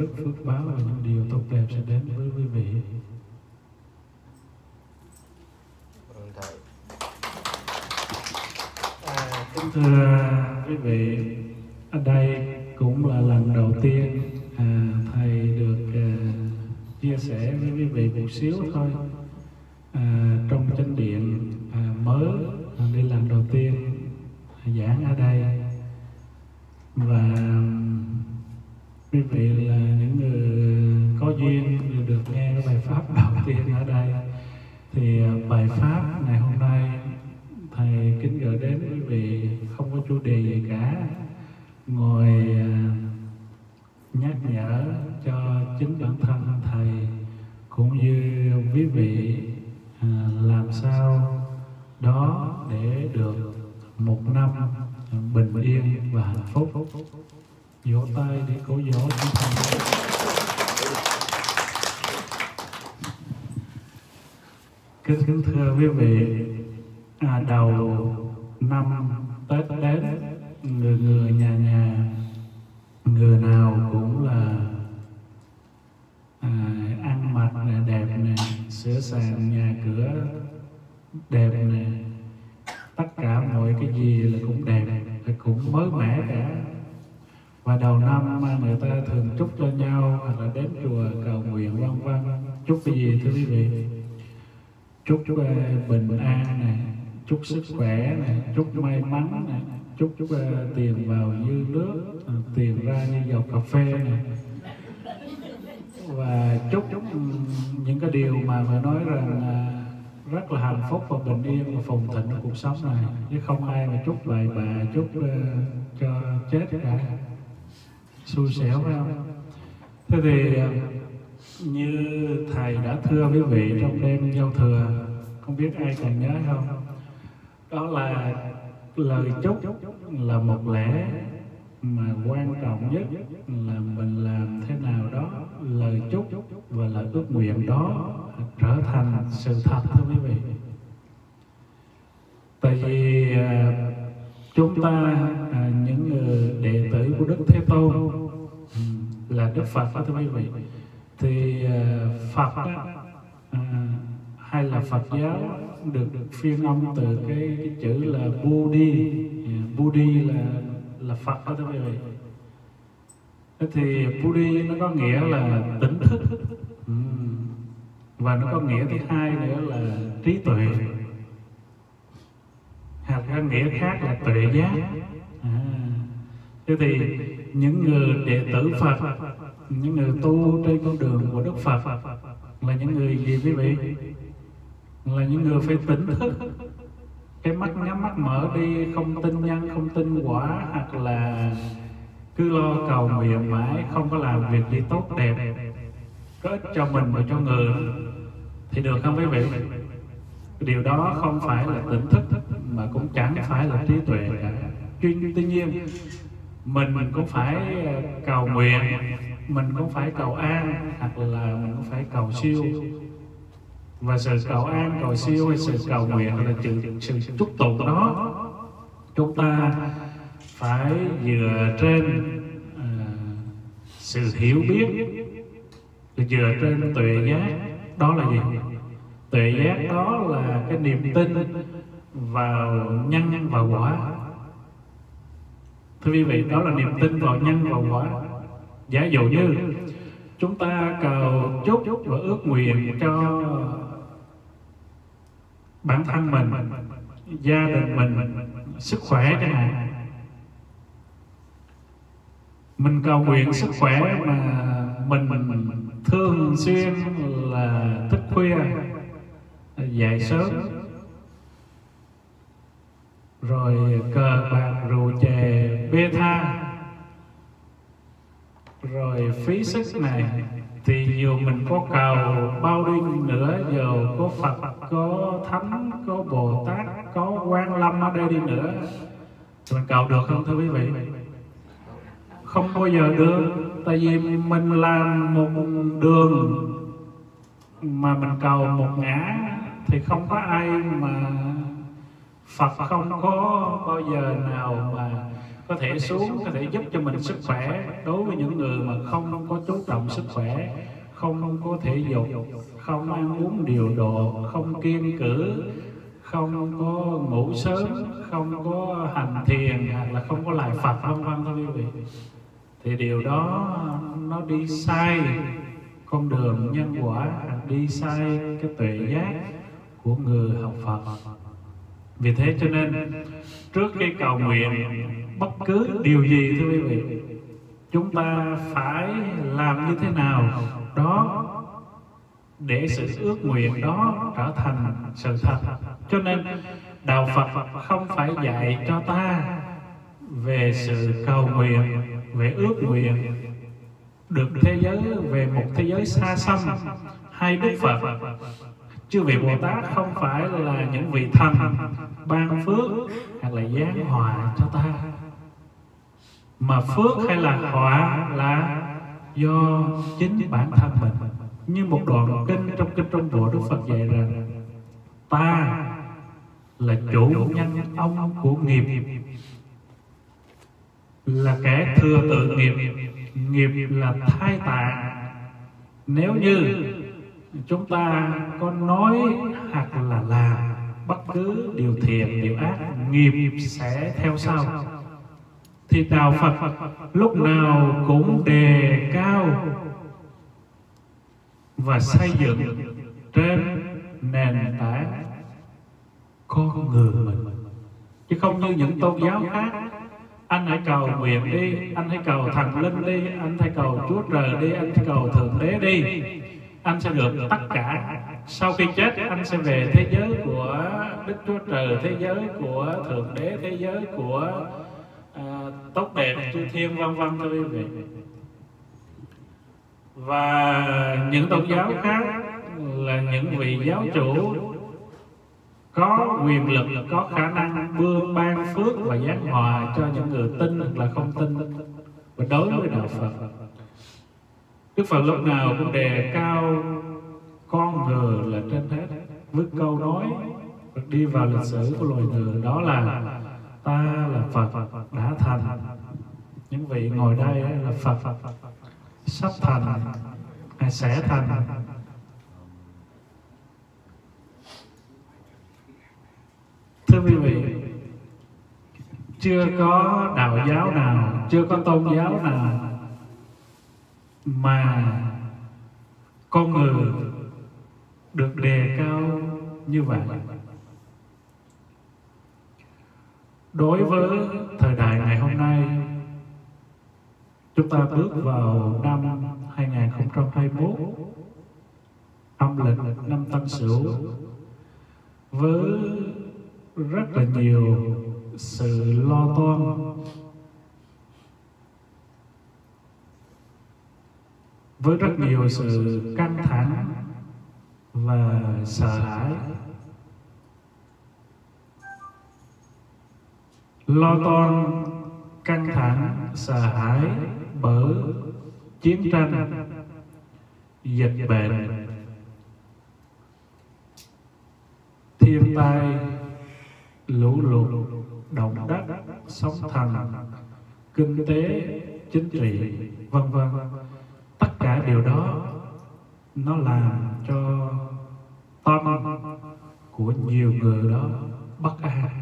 đức phước báo và những điều tốt đẹp sẽ đến với quý vị Vâng thầy. À, kính thưa quý vị, ở đây cũng là lần đầu tiên à, thầy được à, chia sẻ với quý vị một xíu thôi. À, trong chánh điện à, mới à, đi lần đầu tiên giảng ở đây và Ừ. quý vị là những người ờ, có duyên được nghe cái bài pháp đầu tiên ở đây. Thì ờ, bài pháp ngày hôm nay thầy kính gửi đến quý vị không có chủ đề gì cả. Ngồi ờ, nhắc nhở cho chính bản thân thầy cũng như quý vị làm sao đó để được một năm bình yên và hạnh phúc vỗ tay để cổ vỗ cho thầy kính kính thưa quý vị à, đầu năm tết đến người người nhà nhà người nào cũng là à, ăn mặc nè đẹp nè sửa sàn nhà cửa đẹp nè. Tất cả mọi cái gì là cũng đẹp là cũng mới mẻ cả và đầu năm mà người ta thường chúc cho nhau hoặc là đến chùa cầu nguyện vân vân. Chúc cái gì thưa quý vị? Chúc uh, bình an này chúc sức khỏe này chúc may mắn này chúc chúc uh, tiền vào như nước uh, tiền ra như dầu cà phê này. Và chúc chúc những cái điều mà phải nói rằng uh, rất là hạnh phúc và bình yên và phồn thịnh trong cuộc sống này. Chứ không ai mà chúc bậy bạ chúc uh, cho chết cả xui xẻo phải không? Thế thì, như thầy đã thưa quý vị trong đêm giao thừa, không biết ai còn nhớ không? Đó là lời chúc là một lẽ mà quan trọng nhất là mình làm thế nào đó, lời chúc và lời ước nguyện đó trở thành sự thật, thưa quý vị. Tại vì à, chúng ta à, những người đệ tử của đức thế tôn ừ, là đức phật đó thưa quý vị. Thì à, phật à, hay là phật giáo được được phiên âm từ cái, cái chữ là Budi à, Budi là là Phật đó thưa quý vị. Thì Budi nó có nghĩa là tỉnh thức. Ừ, và nó có nghĩa thứ hai nữa là trí tuệ theo nghĩa khác là tuệ giác. À. thế thì những người đệ tử phật, những người tu trên con đường của đức phật là những người gì quý vị? Là những người phải tỉnh thức. Cái mắt nhắm mắt mở đi, không tin nhân không tin quả, hoặc là cứ lo cầu nguyện mãi, không có làm việc gì tốt đẹp. Có ích cho mình và cho người. Thì được không quý vị? Điều đó không phải là tỉnh thức mà cũng chẳng phải là trí tuệ cả. tuy nhiên mình mình cũng phải ờ, cầu nguyện. mình cũng phải cầu an hoặc là mình cũng phải cầu siêu. và sự cầu an cầu siêu hay sự cầu nguyện là sự, sự chúc tụng đó. chúng ta phải dựa trên uh, sự hiểu biết. Dựa trên tuệ giác. Đó là gì? Tuệ giác đó là cái niềm tin vào nhân và quả. Thưa quý vị, đó là niềm tin vào nhân và quả. Giả dụ như chúng ta cầu chúc và ước nguyện cho bản thân mình, gia đình mình sức khỏe chẳng hạn. Mình cầu nguyện sức khỏe mà mình mình thường xuyên là thức khuya, dậy sớm rồi cờ bạc rượu chè bê tha. Rồi phí sức này thì dù mình có cầu, bao đi nữa dù có phật, có thánh, có bồ tát, có quan lâm ở đây đi nữa. Thì mình cầu được không thưa quý vị? Không bao giờ được, tại vì mình làm một đường mà mình cầu một ngã thì không có ai mà Phật không có bao giờ nào mà có thể xuống, có thể giúp cho mình sức khỏe. Đối với những người mà không có chú trọng sức khỏe, không có thể dục, không ăn uống điều độ, không kiên cử, không có ngủ sớm, không có hành thiền hoặc là không có lại phật, vân vân thôi quý vị. Thì điều đó nó đi sai con đường nhân quả, đi sai cái tuệ giác của người học phật vì thế cho nên, trước khi cầu nguyện, bất cứ điều gì thưa quý vị, chúng ta phải làm như thế nào đó để sự ước nguyện đó trở thành sự thật. Cho nên, đạo phật không phải dạy cho ta về sự cầu nguyện, về ước nguyện được thế giới, về một thế giới xa xăm. Hay đức phật chư vị bồ tát không phải là những vị thần ban phước hay là giáng hòa cho ta. Mà phước hay là họa là do chính bản thân mình. Như một đoạn kinh trong kinh trung bộ đức phật dạy rằng ta là chủ nhân ông của nghiệp. Là kẻ thừa tự nghiệp nghiệp là thai tạng. Nếu như chúng ta có nói hoặc là làm, bất cứ điều thiện, điều ác, nghiệp sẽ theo sau. Thì đạo phật lúc nào cũng đề cao và xây dựng trên nền tảng con người mình. Chứ không như những tôn giáo khác, anh hãy cầu nguyện đi, anh hãy cầu thần linh đi, anh hãy cầu chúa trời đi, anh hãy cầu thượng đế đi anh sẽ được tất cả. Sau khi chết anh sẽ về thế giới của đức chúa trời thế giới của thượng đế thế giới của à, tốt đẹp chư thiên vân vân thưa quý vị. Và những tôn giáo khác là những vị giáo chủ có quyền lực có khả năng bương ban phước và giáng hòa cho những người tin hoặc là không tin. Và đối với đạo phật Đức Phật lúc nào cũng đề cao con người là trên hết với câu nói đi vào lịch sử của loài người đó là, ta là Phật đã thành. Những vị ngồi đây là Phật. Sắp thành hay sẽ thành? Thưa quý vị, chưa có đạo giáo nào, chưa có tôn giáo nào mà con người được đề cao như vậy. Đối với thời đại ngày hôm nay, chúng ta bước vào năm 2021 âm lịch năm Tân Sửu, với rất là nhiều sự lo toan với rất nhiều sự căng thẳng và sợ hãi. lo toan căng thẳng sợ hãi bởi chiến tranh dịch bệnh. thiên tai lũ lụt động đất sóng thần kinh tế chính trị vân vân tất cả điều đó nó làm cho tâm của nhiều người đó bất an.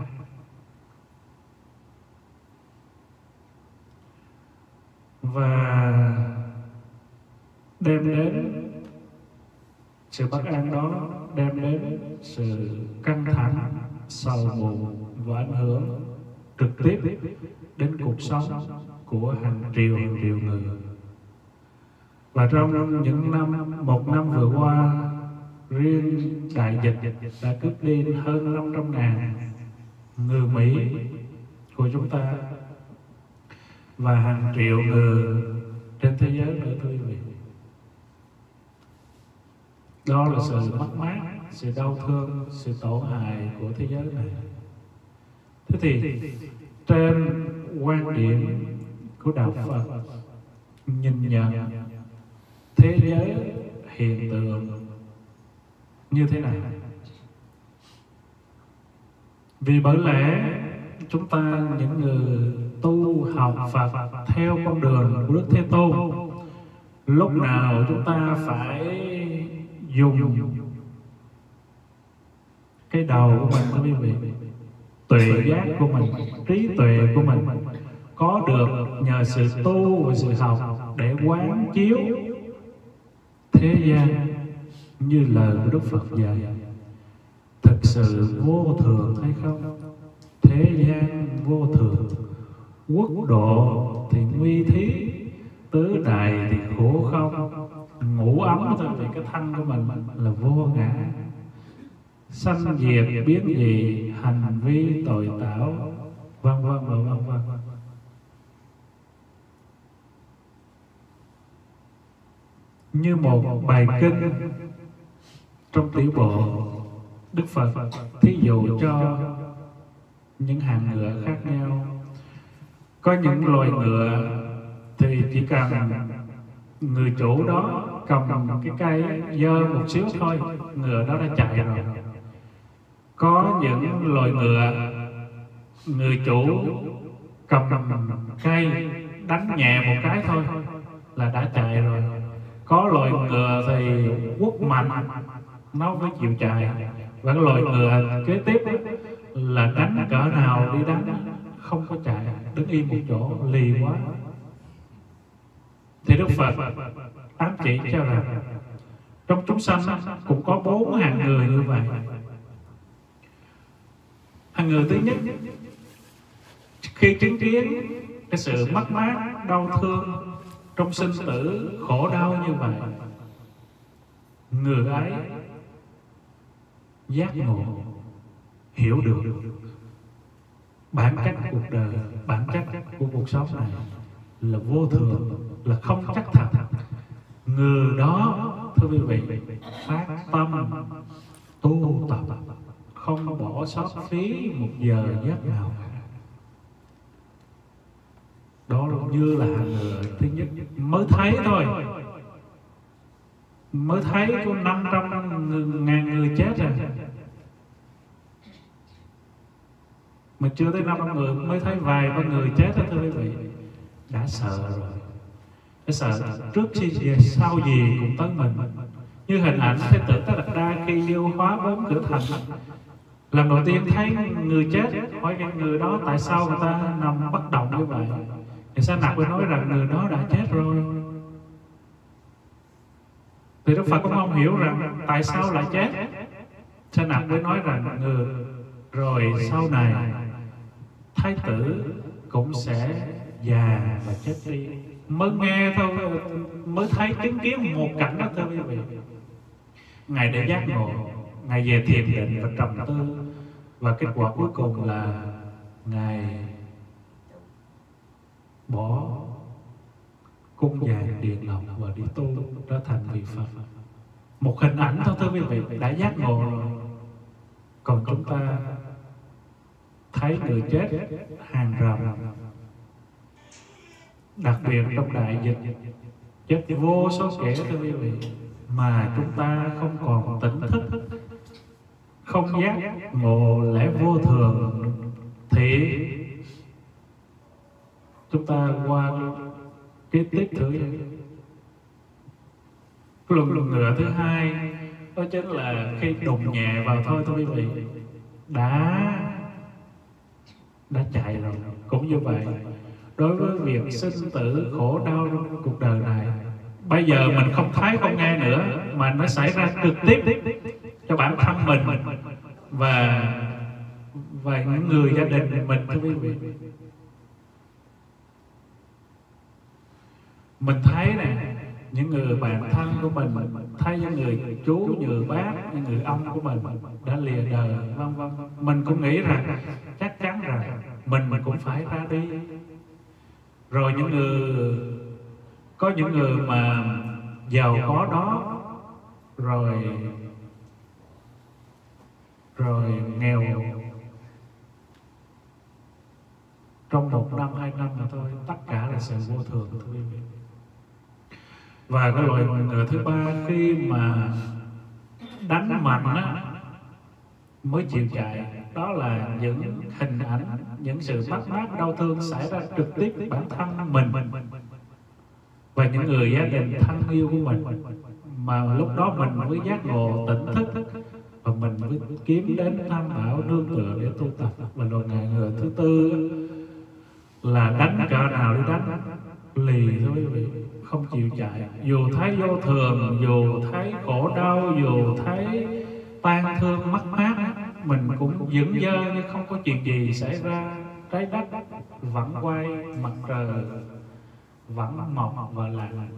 Và đem đến sự bất an đó, đem đến sự căng thẳng, sầu muộn và ảnh hưởng trực tiếp đến cuộc sống của hàng triệu hàng triệu người và trong những năm, một năm vừa qua, riêng đại dịch đã cướp đi hơn 500 ngàn người Mỹ của chúng ta và hàng triệu người trên thế giới nữa, thưa quý vị. Đó là sự mất mát, sự đau thương, sự tổn hại của thế giới này. Thế thì trên quan điểm của đạo phật, nhìn nhận thế giới hiện tượng như thế này. Vì bởi lẽ, chúng ta, những người tu học Phật theo con đường của Đức Thế Tôn, lúc nào chúng ta phải dùng cái đầu của mình quý vị, tuệ giác của mình, trí tuệ của mình, có được nhờ sự tu và sự học để quán chiếu thế gian như lời của Đức Phật dạy, thực sự vô thường hay không? Thế gian vô thường, quốc độ thì nguy thí, tứ đại thì khổ không. Ngủ ấm thôi, vì cái thân của mình là vô ngã. Sanh diệt biến gì hành vi tội tạo vân vân vân vân vân. Như một bài kinh trong tiểu bộ đức phật, thí dụ cho những hàng ngựa khác nhau. Có những loài ngựa thì chỉ cần người chủ đó cầm cái cây dơ một xíu thôi, ngựa đó đã chạy rồi. Có những loài ngựa, người chủ cầm cây đánh nhẹ một cái thôi là đã chạy rồi quốc mạnh. Nó mới chịu chạy. Và cái loài ngựa kế tiếp là đánh cỡ nào đi đánh, không có chạy. Đứng yên một chỗ, lì quá. Thì đức phật ám chỉ cho rằng trong chúng sanh cũng có bốn hạng người như vậy. Hàng người thứ nhất, khi chứng kiến cái sự mất mát, đau thương trong sinh tử, khổ đau như vậy người ấy giác ngộ, hiểu được bản chất cuộc đời, bản chất của cuộc sống này là vô thường, là không chắc thật. Người đó, thưa quý vị, phát tâm, tu tập, không bỏ sót phí một giờ giấc nào. Đó là như là người thứ nhất mới thấy thôi mới thấy có 500 ngàn người chết rồi. Mà chưa tới 500 người, mới thấy vài ba người chết đó, thưa quý vị. Đã sợ rồi. Đã sợ trước khi gì sau gì cũng tới mình. Như hình ảnh thế tử ta đặt đa khi điêu hóa bốn cửa thành. Lần đầu tiên thấy người chết, hỏi cái người đó tại sao người ta nằm bất động như vậy. Thì sao nạp mới nói rằng người đó đã chết rồi thì Đức Phật cũng không hiểu rằng tại sao lại chết? Sa nạp mới nói rằng người rồi sau này thái tử cũng sẽ già và chết đi. mới nghe thôi mới thấy chứng kiến một cảnh đó thưa quý vị. ngài đã giác ngộ ngài về thiền định và trầm tư. và kết quả cuối cùng là ngài bỏ cung vàng điện lộc và đi tu trở thành vị phật. Một hình ảnh thôi thưa quý vị, đã giác ngộ rồi. Còn chúng ta thấy người chết hàng rào đặc biệt trong đại dịch, chết vô số kẻ thưa quý vị, mà chúng ta không còn tỉnh thức, không giác ngộ lẽ vô thường. Thì chúng ta qua cái tiếp thứ. Luận ngựa thứ hai, đó chính là khi đụng nhẹ vào thôi thôi quý vị, đã đã chạy rồi. Cũng như vậy, đối với việc sinh tử khổ đau trong cuộc đời này, bây giờ mình không thấy, không nghe nữa, mà nó xảy ra trực tiếp cho bản thân mình và và những người gia đình mình, thưa quý vị. Mình thấy nè, những người bạn thân của mình, thấy những người chú người bác, những người ông của mình đã lìa đời, vân vân. Mình cũng nghĩ rằng, chắc chắn rằng mình mình cũng phải ra đi. Rồi những người, có những người mà giàu có đó, rồi rồi nghèo trong một năm, hai năm mà thôi, tất cả là sự vô thường thôi và cái loại người thứ ba, khi mà đánh mạnh á, mới chịu chạy. Đó là những hình ảnh, những sự mất mát đau thương xảy ra trực tiếp với bản thân mình. Và những người gia đình thân yêu của mình. Mà lúc đó mình mới giác ngộ tỉnh thức và mình mới kiếm đến tham bảo nương tựa để tu tập. Và rồi ngày người thứ tư là đánh cỡ nào đi đánh? Lì thôi quý vị không chịu chạy. dù thấy vô thường dù thấy khổ đau dù thấy tan thương mất mát mình cũng vững dơ như không có chuyện gì xảy ra. Trái đất vẫn quay mặt trời vẫn mọc và lặng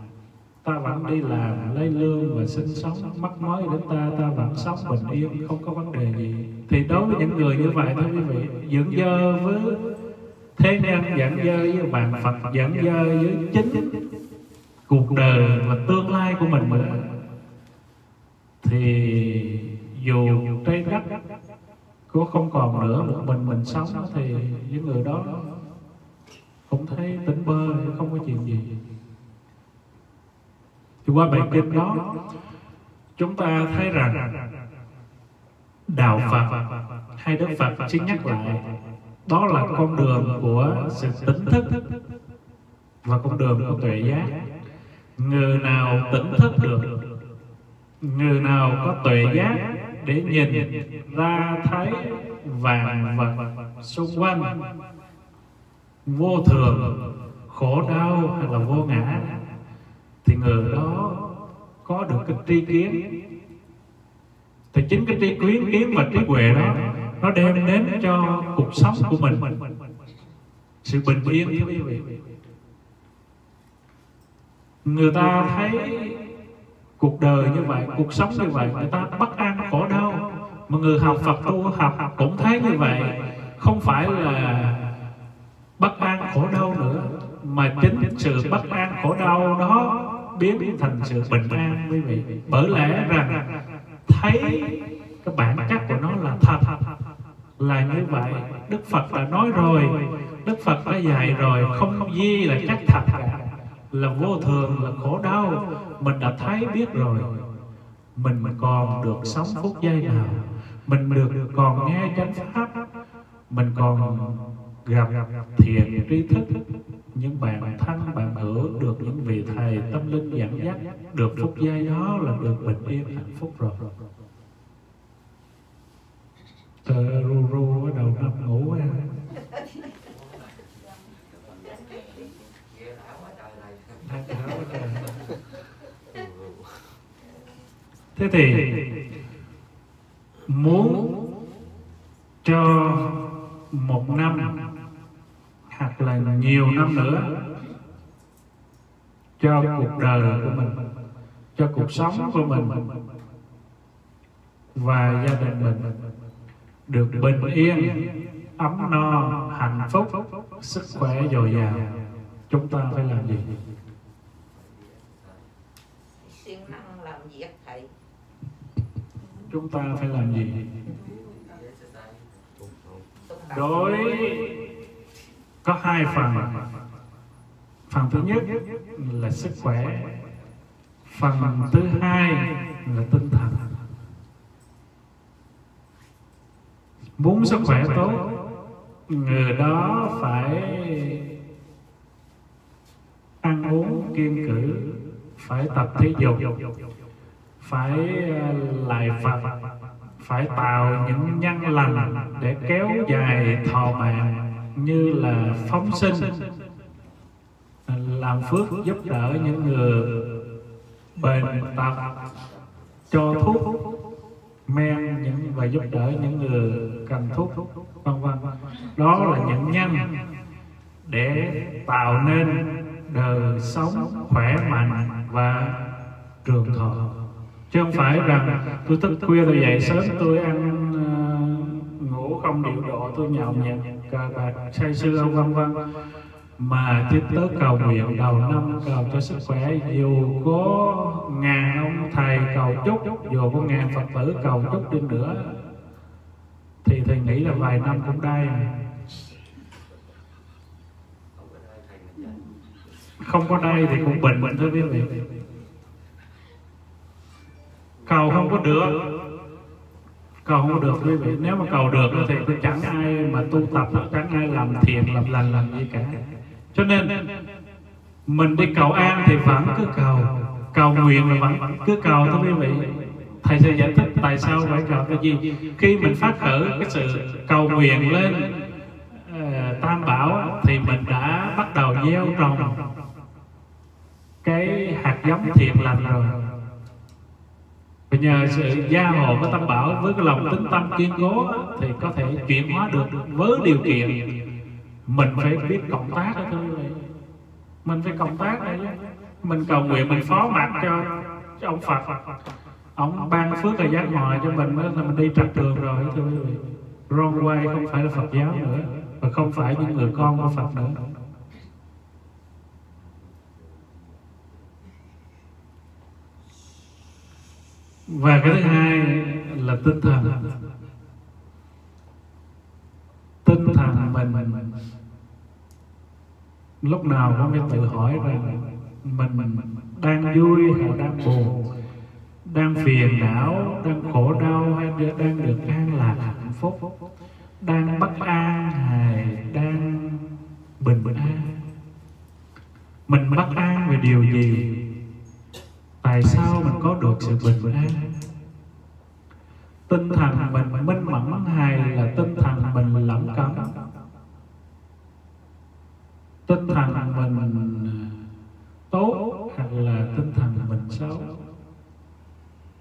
ta vẫn đi làm lấy lương và sinh sống. Mắc mối đến ta ta vẫn sống bình yên không có vấn đề gì. Thì đối với những người như vậy thôi quý vị dưỡng dơ với thế nhân dẫn dơ với bạn phật dẫn dơ với chính cuộc đời và tương lai của mình nữa thì dù trái đất có không còn nữa, một mình mình sống thì những người đó cũng thấy tỉnh bơ, không có chuyện gì. Thì qua bài kinh đó, chúng ta thấy rằng đạo Phật hay Đức Phật xin nhắc lại, đó là con đường của sự tỉnh thức và con đường của tuệ giác người nào tỉnh thức được? Người nào có tuệ giác để nhìn ra thấy vàng vật xung quanh? Vô thường, khổ đau hay là vô ngã? Thì người đó có được cái tri kiến. Thì chính cái tri kiến kiến và trí huệ đó, nó đem đến cho cuộc sống của mình. Sự bình yên thưa quý vị người ta thấy cuộc đời như vậy, cuộc sống như vậy, người ta bất an, khổ đau. Mà người học Phật tu, học cũng thấy như vậy. Không phải là bất an, khổ đau nữa, mà chính sự bất an, khổ đau đó biến thành sự bình an, quý vị. Bởi lẽ rằng thấy cái bản chất của nó là thật, là như vậy. Đức phật đã nói rồi, đức phật đã dạy rồi, không gì là chắc thật cả là vô thường, là khổ đau. Mình đã thấy biết rồi. Mình còn được sống phút giây nào? Mình được còn nghe chánh pháp? Mình còn gặp thiện tri thức? Những bạn thân, bạn hữu được những vị thầy tâm linh dẫn dắt được phút giây đó là được bình yên hạnh phúc rồi. Trời ru ru ở đầu năm ngủ ha Thế thì muốn cho một năm hoặc là nhiều năm nữa cho cuộc đời của mình, cho cuộc sống của mình và gia đình mình được bình yên, ấm no, hạnh phúc, sức khỏe dồi dào, chúng ta phải làm gì siêng năng làm việc thầy? Chúng ta phải làm gì? Đối có hai phần. Phần thứ nhất là sức khỏe. Phần thứ hai là tinh thần. Muốn sức khỏe tốt người đó phải ăn uống kiêng cử phải tập thể dục phải ờ, lại phật, phải tạo những nhân lành để kéo dài thọ mạng như là phóng sinh ờ, làm phước giúp đỡ những người bệnh tật, cho thuốc men những và giúp đỡ những người cần thuốc, vân vân. Đó là những nhân để tạo nên đời sống khỏe mạnh và trường thọ chứ không phải rằng tôi thức khuya tôi dậy sớm, tôi ăn ờ, ngủ không điều độ, tôi nhậu nhẹt cờ bạc say sưa, vân vân. Mà tiếp tới cầu nguyện đầu năm, cầu cho sức khỏe, dù có ngàn ông thầy cầu chúc, dù có ngàn phật tử cầu chúc đi nữa, thì thầy nghĩ là vài năm cũng đây. Không có đây thì cũng bệnh bệnh thôi quý vị cầu không có được. Cầu không có được, quý vị. Nếu mà cầu được thì tôi chẳng ai mà tu tập, chẳng ai làm thiện làm lành, làm gì cả. Cho nên, mình đi cầu an thì vẫn cứ cầu. Cầu nguyện là vẫn cứ cầu thôi, quý vị. Thầy sẽ giải thích tại sao phải cầu cái gì. Khi mình phát khởi cái sự cầu nguyện lên ờ, tam bảo thì mình đã bắt đầu gieo trồng cái hạt giống thiện lành rồi và nhờ sự gia hộ với tâm bảo với cái lòng tính tâm kiên cố thì có thể chuyển hóa được với điều kiện mình phải biết cộng tác thôi mình phải cộng tác đấy mình cầu nguyện mình phó mặt cho, cho ông Phật. Ông ban phước và giác ngộ cho mình mới là mình đi trật đường rồi thưa quý vị. Wrong way không phải là Phật giáo nữa và không phải những người con của Phật nữa. Và cái thứ hai là tinh thần. Tinh thần mình. Lúc nào cũng phải tự hỏi rằng mình mình đang vui hay đang buồn, đang phiền não, đang khổ đau hay đang được an lạc, hạnh phúc, đang bất an hay đang bình bình an. Mình bất an về điều gì? Tại sao mình có được sự bình an? Tinh thần mình minh mẫn hay là tinh thần mình lẩm cẩm? Tinh thần mình tốt hay là tinh thần mình xấu?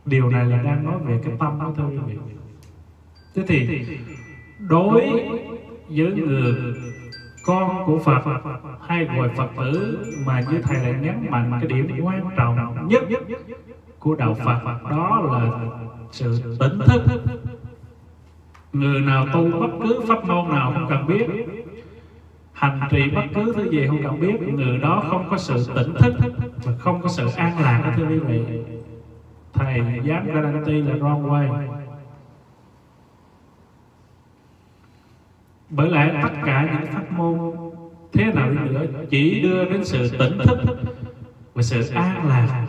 Điều này là đang nói về cái tâm đó thôi quý vị. Thế thì đối với người con của Phật, hay gọi Phật tử, mà như thầy lại nhấn mạnh cái điểm quan trọng nhất của đạo Phật, đó là sự tỉnh thức. Người nào tu bất cứ pháp môn nào không cần biết, hành trì bất cứ thứ gì không cần biết, người đó không có sự tỉnh thức và không có sự an lạc đó, thưa quý vị. Thầy dám guarantee là wrong way. Bởi lẽ tất cả những pháp môn thế nào đi nữa chỉ đưa đến sự tỉnh thức và sự an lạc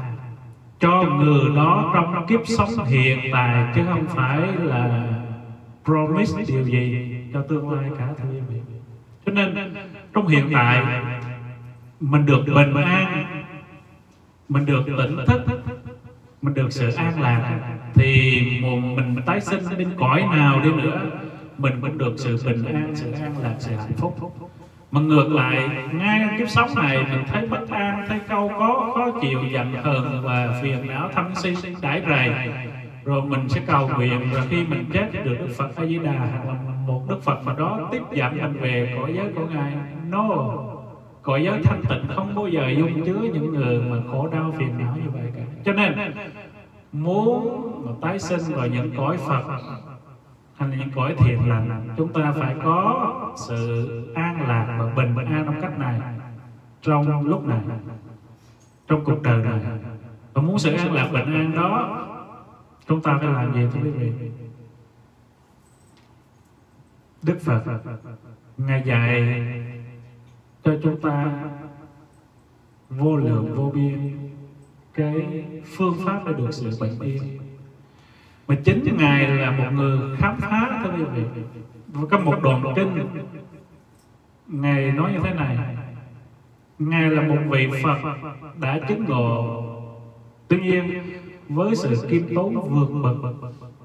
cho người đó trong kiếp sống hiện tại, chứ không phải là promise điều gì cho tương lai cả, thưa quý vị. Cho nên, trong hiện tại, mình được bình an, mình được tỉnh thức, mình được sự an lạc, thì mình tái sinh bên cõi nào đi nữa mình cũng được sự bình an sự an lạc sự hạnh phúc. Mà ngược lại ngay kiếp sống này mình thấy bất an thấy câu có khó chịu giận hờn và phiền não thâm si đãi rầy. Rồi mình sẽ cầu nguyện rồi khi mình chết được đức phật a di đà một đức phật mà đó tiếp dẫn mình về cõi giới của ngài. No cõi giới thanh tịnh không bao giờ dung chứa những người mà khổ đau phiền não như vậy cả. Cho nên muốn mà tái sinh vào những cõi phật hay là những cõi thiện lành, chúng ta phải có sự an lạc và bình an trong cách này, trong lúc này, trong cuộc đời này. Và muốn sự an lạc, bình an đó, chúng ta phải làm gì thưa quý vị? Đức phật, ngài dạy cho chúng ta vô lượng vô biên, cái phương pháp để được sự bình yên mà chính ngài là một người khám phá các quý vị. Có một đoạn kinh, ngài nói như thế này, ngài là một vị phật đã chứng ngộ. Tuy nhiên, với sự kiêm tốn vượt bậc,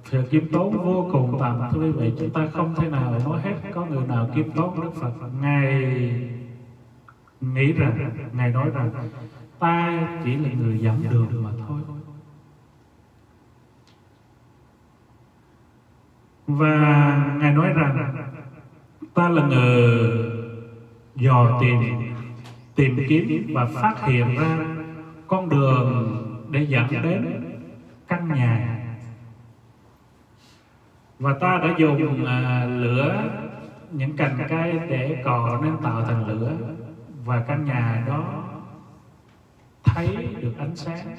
sự kiêm tốn vô cùng tạm, thưa quý vị, chúng ta không thể nào nói hết có người nào kiêm tốn đức phật. Ngài nghĩ rằng, ngài nói rằng, ta chỉ là người dẫn đường mà thôi. Và ngài nói rằng, ta là người dò tìm tìm kiếm và phát hiện ra con đường để dẫn đến căn nhà. Và ta đã dùng à, lửa, những cành cây để cò nên tạo thành lửa và căn nhà đó thấy được ánh sáng.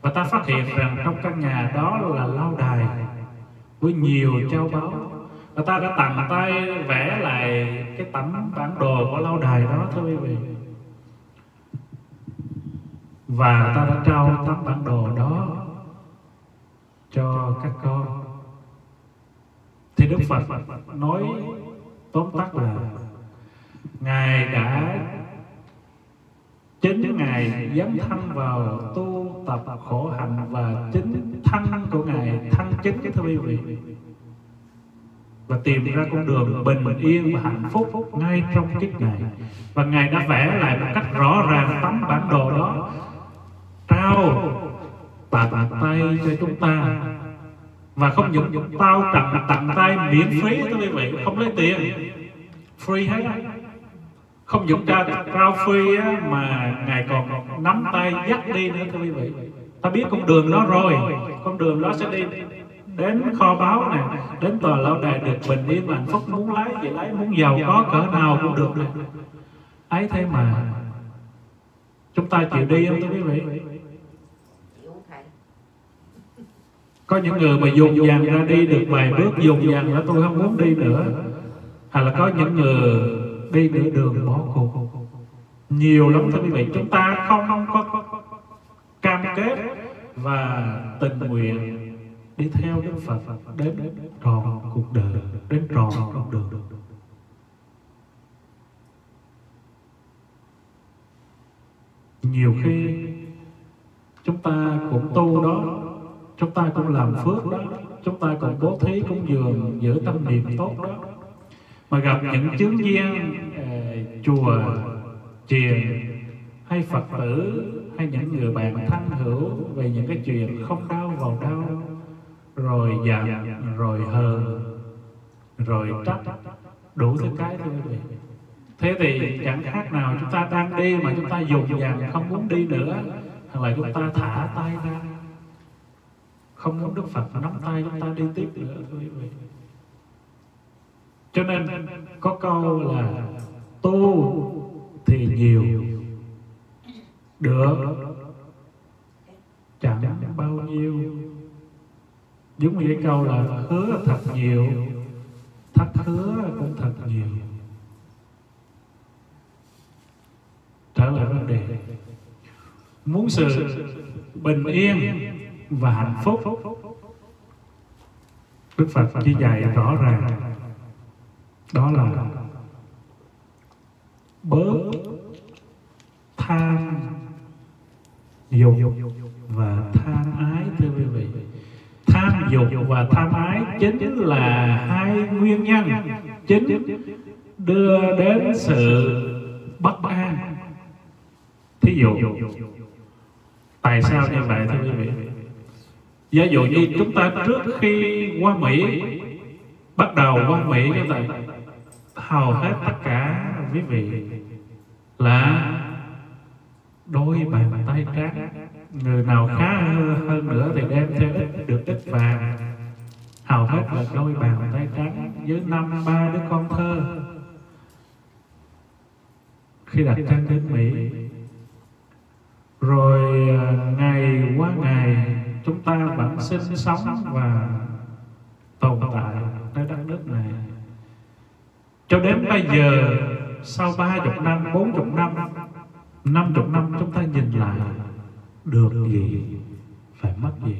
Và ta phát hiện rằng trong căn nhà đó là lâu đài với nhiều trao báu người ta đã tặng tay, vẽ lại cái tấm bản đồ của lâu đài đó, thưa quý vị. Và ta đã trao tấm bản đồ đó cho các con. Thì đức phật nói tóm tắt là, ngài đã chính ngài dấn thân vào tu tập khổ hạnh và chính thân của ngài thân chính cái thưa quý vị. Và tìm ra con đường bình yên và hạnh phúc ngay trong kiếp này và ngài đã vẽ lại một cách rõ ràng tấm bản đồ đó. Trao tặng tay cho chúng ta. Và không những tao tặng tặng tay miễn phí, thưa quý vị, không lấy tiền. Free hết không những trao trao phi á, mà ngài còn nắm tay dắt đi nữa thưa quý vị. Ta biết con đường đó rồi. Con đường đó sẽ đi đến kho báu này đến tòa lâu đài được bình yên và hạnh phúc. Muốn lấy gì lấy muốn giàu có cỡ nào cũng được. Này ấy thế mà chúng ta chịu đi không thưa quý vị? Có những người mà dùng vàng ra đi được vài bước dùng vàng là tôi không muốn đi nữa. Hay là có những người đi nửa đường bỏ cuộc. Nhiều lắm thưa quý vị, chúng ta không không có cam kết và tình nguyện đi theo Đức Phật đến tròn cuộc đời, đến tròn con đường. Nhiều khi chúng ta cũng tu đó, chúng ta cũng làm phước đó, chúng ta cũng bố thí cũng dường giữ tâm niệm tốt đó mà gặp những chứng duyên ờ, chùa chiền hay phật tử hay những người bạn thân hữu về những cái chuyện không đau vào đau rồi giận rồi hờn rồi trách đủ thứ cái vị thế thì chẳng khác nào chúng ta đang đi mà chúng ta dùng dằn không muốn đi nữa hoặc là chúng ta thả tay ra. Không muốn đức phật nắm tay chúng ta đi tiếp nữa vị cho nên có câu là tu thì nhiều, được chẳng bao nhiêu. Giống như cái câu là hứa thật nhiều thất hứa cũng thật nhiều. Trở lại vấn đề, muốn sự bình yên và hạnh phúc, đức phật chỉ dạy rõ ràng đó là bớt tham dục và tham ái, thưa quý vị. Tham dục và tham ái chính là hai nguyên nhân chính đưa đến sự bất an. Thí dụ, tại sao như vậy, thưa quý vị? Giả dụ như chúng ta trước khi qua mỹ, bắt đầu qua mỹ như vậy hầu hết tất cả quý vị là đôi bàn tay trắng người nào khá hơn nữa thì đem theo ít được ít vàng. Hầu hết là đôi bàn tay trắng với năm ba đứa con thơ. Khi đặt chân đến mỹ rồi à, ngày qua ngày chúng ta vẫn sinh sống và tồn tại nơi đất nước này cho đến bây giờ, sau ba chục năm, bốn chục năm năm chục năm chúng ta nhìn lại, được gì phải mất gì?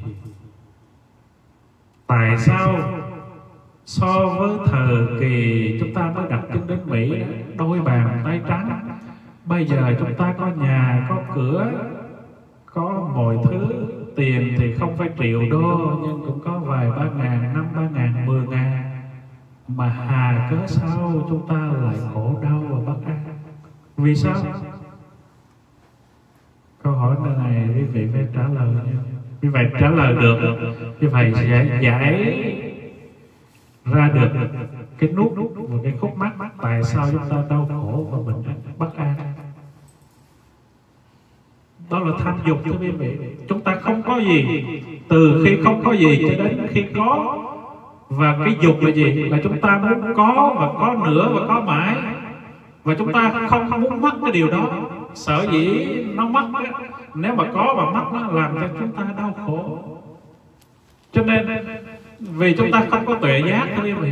Tại sao so với thời kỳ chúng ta mới đặt chân đến mỹ, đôi bàn tay trắng, bây giờ chúng ta có nhà, có cửa, có mọi thứ, tiền thì không phải triệu đô, nhưng cũng có vài ba ngàn, năm ba ngàn, mười ngàn mà hà cớ sao chúng ta lại khổ đau và bất an vì sao? Câu hỏi này quý vị phải trả lời như vậy trả lời được. Như vậy sẽ giải ra được cái nút và cái khúc mắc tại sao chúng ta đau khổ và bệnh bất an. Đó là tham dục thưa quý vị. Chúng ta không có gì. Từ khi không có gì cho đến khi có và cái dục là gì? là chúng ta muốn có và có nữa và có mãi. Và chúng ta không muốn mất cái điều đó. Sợ dĩ nó mất nếu mà có mà mất nó làm cho chúng ta đau khổ. Cho nên vì chúng ta không có tuệ giác thưa quý vị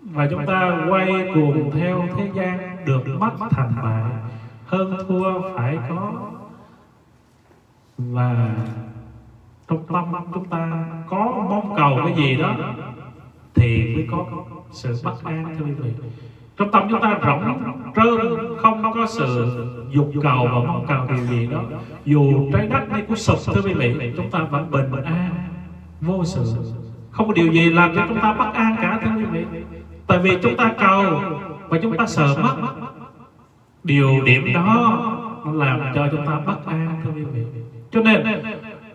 và chúng ta quay cuồng theo thế gian được mất thành bại. Hơn thua phải có. Và trong tâm chúng ta, có mong cầu cái gì đó, thì mới có sự bất an, thưa quý vị. Trong tâm chúng ta rộng, trơn, không có sự dục cầu và mong cầu điều gì đó. Dù trái đất này có sụp, thưa quý vị, chúng ta vẫn bình an, vô sự. Không có điều gì làm cho chúng ta bất an cả, thưa quý vị. Tại vì chúng ta cầu và chúng ta sợ mất. Điều điểm đó nó làm cho chúng ta bất an, thưa quý vị. Cho nên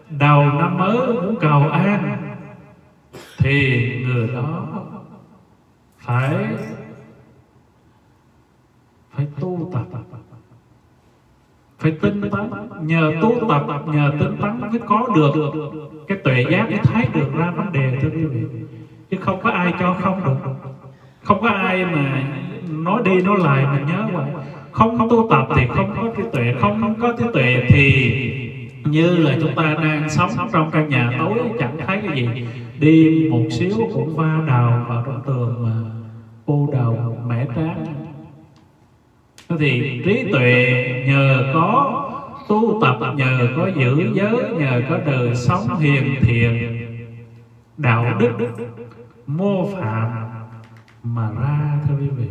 đầu năm mới muốn cầu an, thì người đó phải phải tu tập. Phải tinh tấn, nhờ tu tập, nhờ tinh tấn mới có được cái tuệ giác mới thấy được ra vấn đề, thưa quý vị. Chứ không có ai cho không được. Không có ai mà nói đi nói lại mình nhớ mà không tu tập thì không có trí tuệ, không có trí tuệ thì như là chúng ta đang sống trong căn nhà tối, chẳng thấy cái gì. Đi một xíu cũng va đào vào trong tường mà u đầu mẻ tráng. Thì trí tuệ nhờ có tu tập, nhờ có giữ giới, nhờ có đời sống hiền thiện. Đạo đức mô phạm mà ra, thưa quý vị.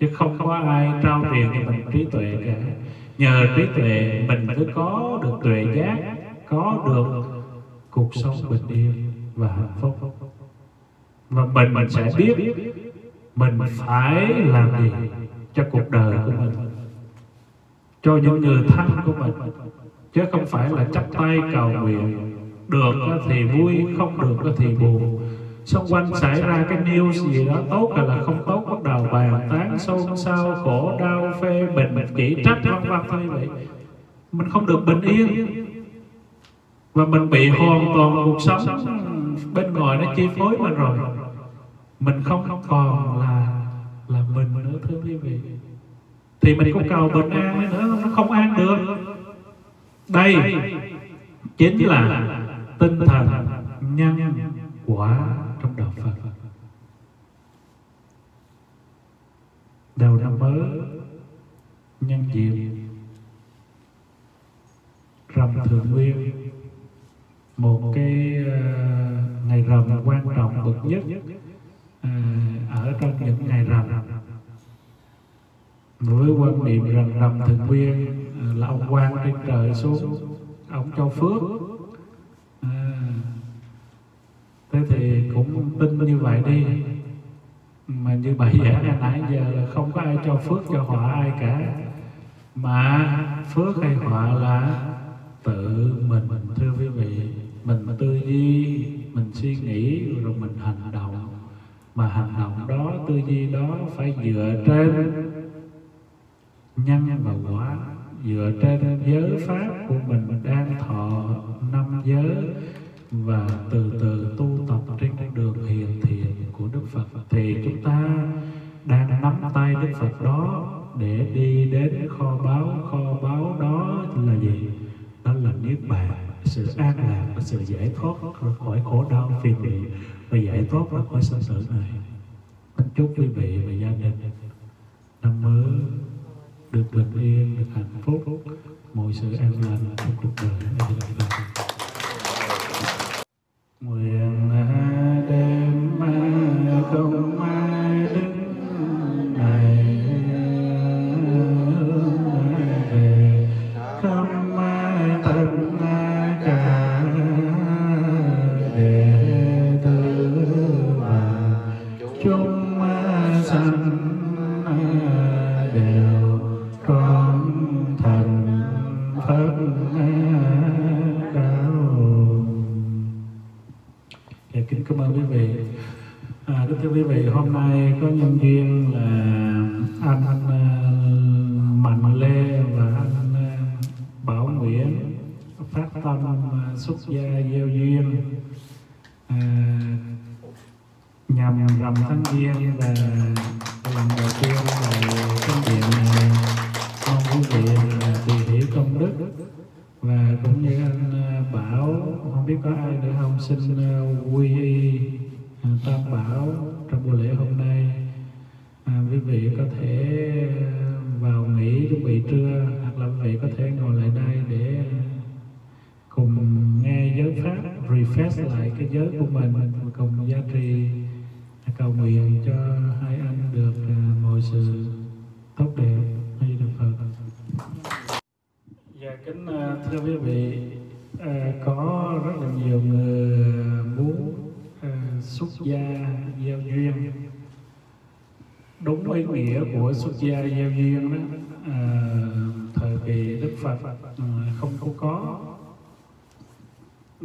Chứ không có ai trao truyền cho mình trí tuệ cả nhờ trí tuệ, mình mới có được tuệ giác, có được cuộc sống bình yên và hạnh phúc. Và mình mình sẽ biết mình phải làm gì cho cuộc đời của mình, cho những người thân của mình, chứ không phải là chắp tay cầu nguyện, được thì vui, không được thì buồn xung quanh xảy ra cái news gì đó tốt hay là không tốt, bắt đầu bàn tán xôn xao, khổ đau, phê bình, chỉ trách, vân vân thôi vậy. Mình không được bình yên. Và mình bị hoàn toàn cuộc sống, bên ngoài nó chi phối mình rồi. Mình không còn là là mình nữa, thưa quý vị. Thì mình cũng cầu bình an nữa, nó không an được. Đây chính là tinh thần nhân quả trong đạo Phật. Đầu năm mới nhân dịp rằm thường nguyên một cái uh, ngày rằm quan trọng bậc nhất uh, ở trong những ngày rằm. Với quan niệm rằng rằm thường nguyên ờ, là ông quan trên trời xuống ông cho phước thế thì cũng tin như vậy đi. Mà như bài giảng ngày nãy giờ là không có ai cho phước cho họa ai cả. Mà phước hay họa là tự mình mình thưa quý vị. Mình tư duy, mình suy nghĩ rồi mình hành động. Mà hành động đó, tư duy đó phải dựa trên nhân và quả. Dựa trên giới pháp của mình mình đang thọ năm giới và từ từ tu Phật, thì chúng ta đang nắm tay Đức Phật đó để đi đến kho báu. Kho báu đó là gì? Đó là niết bàn. Sự an lạc và sự giải thoát khỏi khổ đau phiền vị và giải thoát ra khỏi sinh tử này. Chúc quý vị và gia đình năm mới được bình yên được hạnh phúc. Mọi sự an lành trong cuộc đời. Nguyện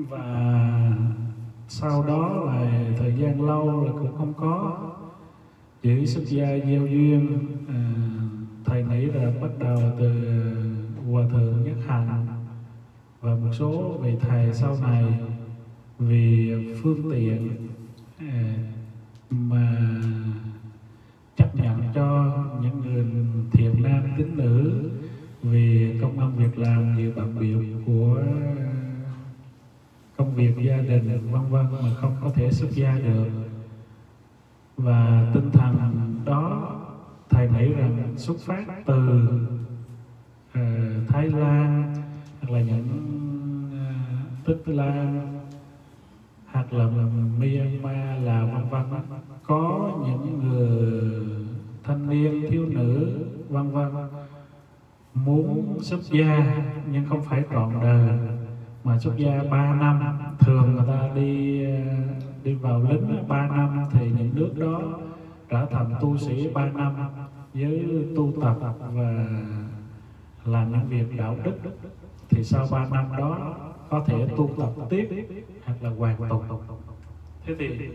và sau đó là thời gian lâu là cũng không có. Chữ xuất gia gieo duyên à, thầy nghĩ là bắt đầu từ hòa thượng nhất hạnh. Và một số vị thầy sau này vì phương tiện à, mà chấp nhận cho những người thiện nam tín nữ vì công ăn việc làm nhiều bận biểu của công việc gia đình vân vân mà không có thể xuất gia được. Và tinh thần đó thầy nghĩ rằng xuất phát từ uh, Thái Lan hoặc là những uh, Tích Lan hoặc là Myanmar Lào vân vân. Có những người thanh niên thiếu nữ vân vân muốn xuất gia nhưng không phải trọn đời mà xuất gia 3 năm, thường người ta đi đi vào lính 3 năm, thì những nước đó trở thành tu sĩ 3 năm với tu tập và làm những việc đạo đức. Thì sau 3 năm đó, có thể tu tập tiếp hoặc là hoàn tục. Thế thì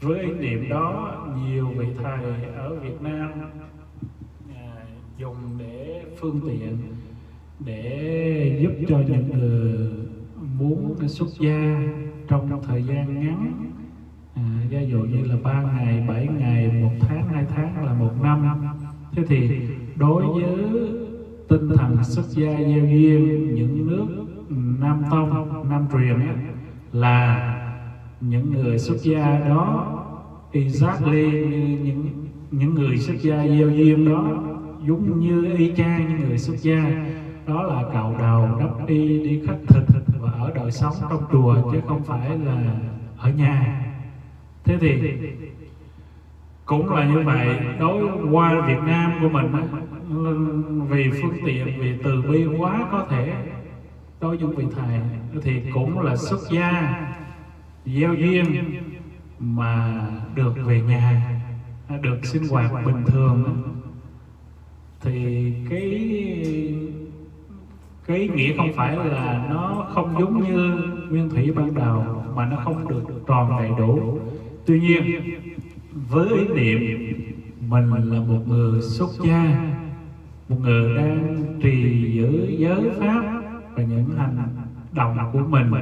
với ý niệm đó, nhiều vị thầy ở Việt Nam à, dùng để phương tiện để giúp cho những người muốn xuất gia trong thời gian ngắn. À, ví dụ như là ba ngày, 7 ngày, một tháng, hai tháng là một năm. Thế thì đối với tinh thần xuất gia gieo duyên những nước Nam Tông, Nam truyền là những người xuất gia đó exactly như những những người xuất gia gieo duyên đó giống như y chang những người xuất gia đó là cạo đầu đắp y, đi khất thực và ở đời sống trong chùa chứ không phải là ở nhà. Thế thì cũng là như vậy, đối qua Việt Nam của mình vì phương tiện, vì từ bi quá có thể đối với vị thầy, thì cũng là xuất gia, gieo duyên mà được về nhà, được sinh hoạt bình thường. Thì cái cái nghĩa không phải là nó không giống như nguyên thủy ban đầu, mà nó không được tròn đầy đủ. Tuy nhiên, với ý niệm mình là một người xuất gia, một người đang trì giữ giới pháp và những hành động của mình,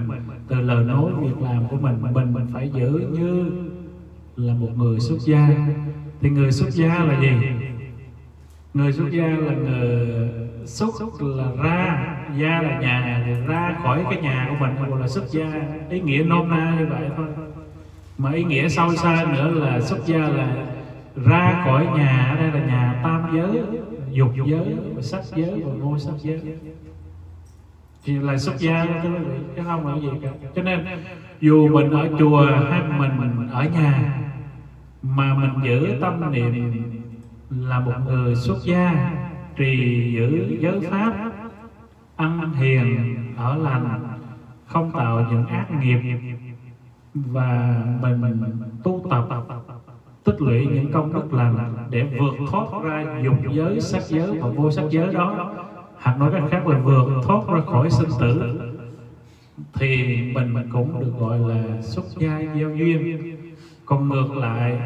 từ lời nói, việc làm của mình mình mình phải giữ như là một người xuất gia. Thì người xuất gia là gì? Người xuất gia là người xuất là ra, gia là nhà thì ra khỏi cái nhà của mình gọi là xuất gia. Ý nghĩa nôm na như vậy thôi. Mà ý nghĩa sâu xa nữa là xuất gia là ra khỏi nhà ở đây là nhà tam giới, dục giới, và sắc giới, và vô sắc giới. Thì là xuất gia đó quý vị. Chứ không là gì cả. Cho nên, dù mình ở chùa hay mình mình ở nhà, mà mình giữ tâm niệm là một người xuất gia trì giữ giới pháp, ăn hiền ở lành, không tạo những ác nghiệp và mình mình tu tập, tích lũy những công đức lành để vượt thoát ra dục giới sắc giới và vô sắc giới đó. Hoặc nói cách khác là vượt thoát ra khỏi sinh tử, thì mình mình cũng được gọi là xuất gia giao duyên. Còn ngược lại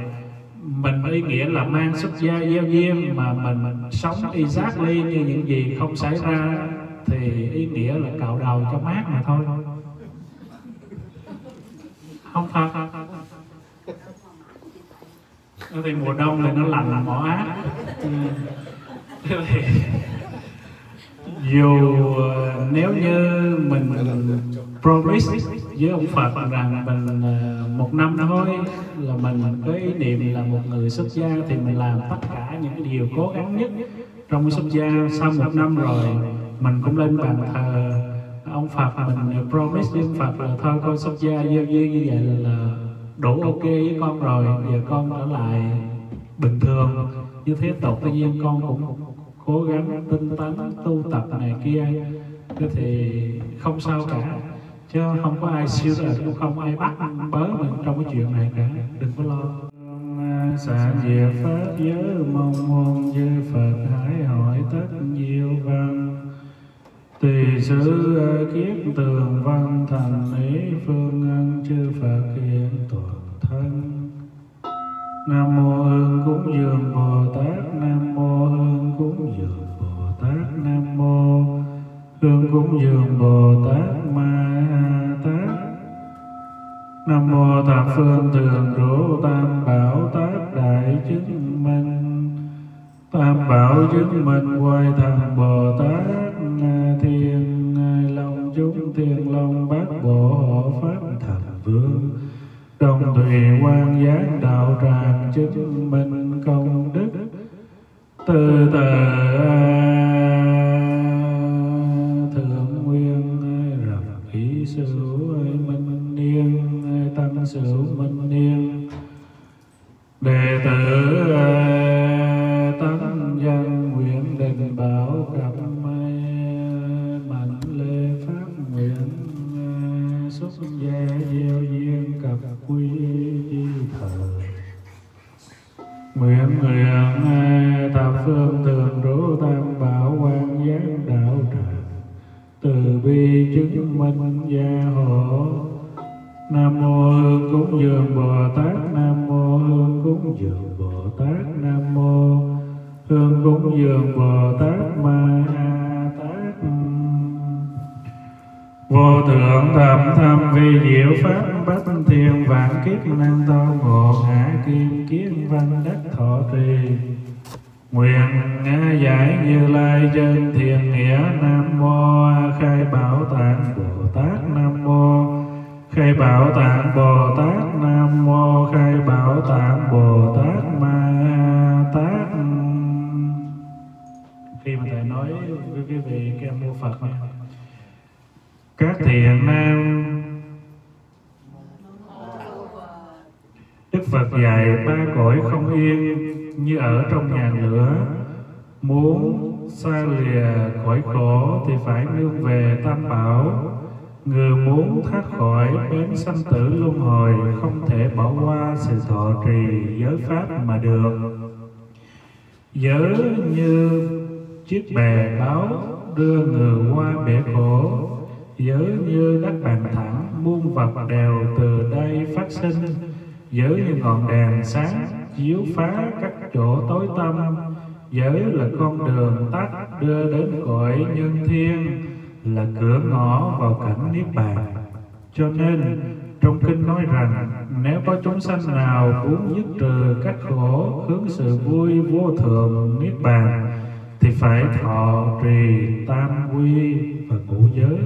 mình ý nghĩa là mang xuất gia gieo duyên mà mình, mình sống y giác ly như những gì không xảy ra thì ý nghĩa là cạo đầu cho mát mà thôi không thật thì mùa đông thì nó lạnh mỏ ác ừ. thì dù ờ, nếu như mình promise. Với ông Phật rằng mình ờ, một năm thôi là mình có ý niệm là một người xuất gia thì mình làm tất cả những cái điều cố gắng nhất trong xuất gia. Sau một năm rồi, mình cũng lên bàn thờ. Ông Phật mình promise với ông Phật là thôi, con xuất gia gieo duyên như vậy là đủ ok với con rồi. Giờ con trở lại bình thường như thế tục tuy nhiên con cũng cố gắng tinh tấn, tu tập này kia. Thế thì không sao cả chứ không có ai siêu được cũng không ai bắt bớ mình trong cái chuyện này cả. Đừng có lo. Xả diệt pháp giới, mong môn với phật hãy hỏi tất nhiều văn. Tùy sứ kiết tường văn thành lý phương ân chư phật hiện toàn thân. Nam mô hương cúng dường bồ tát, nam mô hương cúng dường bồ tát, nam mô hương cúng dường bồ tát ma tát. Nam mô thập phương thường trụ tam bảo tát đại chứng minh. Tam bảo chứng minh quay thần bồ tát thiên long chúng thiên long bát bộ hộ pháp thần vương. Đồng thùy quan giác đạo tràng chứng minh công đức từ từ đệ tử tăng dân nguyện đình bảo cập mạnh lê pháp nguyện, xuất gia gieo duyên cặp quy di thờ. Nguyện nguyện, thập phương tường rủ tam bảo quan giác đạo tràng, từ bi chứng minh gia hộ nam mô hương cúng dường bồ tát. Nam mô hương cúng dường bồ tát. Nam mô hương cúng dường bồ tát ma Ha tát. Vô thượng thầm thâm vi diệu pháp bất thiên vạn kiếp năng to ngộ ngã kim kiến văn đắc thọ trì. Nguyện nghe giải như lai chân thiện nghĩa, nam mô khai bảo tạng bồ tát. Nam mô khai bảo tạng bồ tát nam mô khai bảo tạng bồ tát ma tát. Khi mà thầy nói với quý vị cái mô phật nha các thiện nam, Đức Phật dạy ba cõi không yên như ở trong nhà lửa. Muốn xa lìa khỏi khổ thì phải nương về tam bảo. Người muốn thoát khỏi bến sanh tử luân hồi Không thể bỏ qua sự thọ trì giới pháp mà được. Giới như chiếc bè báo đưa người qua bể khổ Giới như đất bàn thẳng muôn vật đều từ đây phát sinh Giới như ngọn đèn sáng chiếu phá các chỗ tối tăm giới là con đường tắt đưa đến cõi nhân thiên là cửa ngõ vào cảnh niết bàn. Cho nên, trong kinh nói rằng, nếu có chúng sanh nào muốn dứt trừ các khổ hướng sự vui vô thượng niết bàn, thì phải thọ trì tam quy và ngũ giới.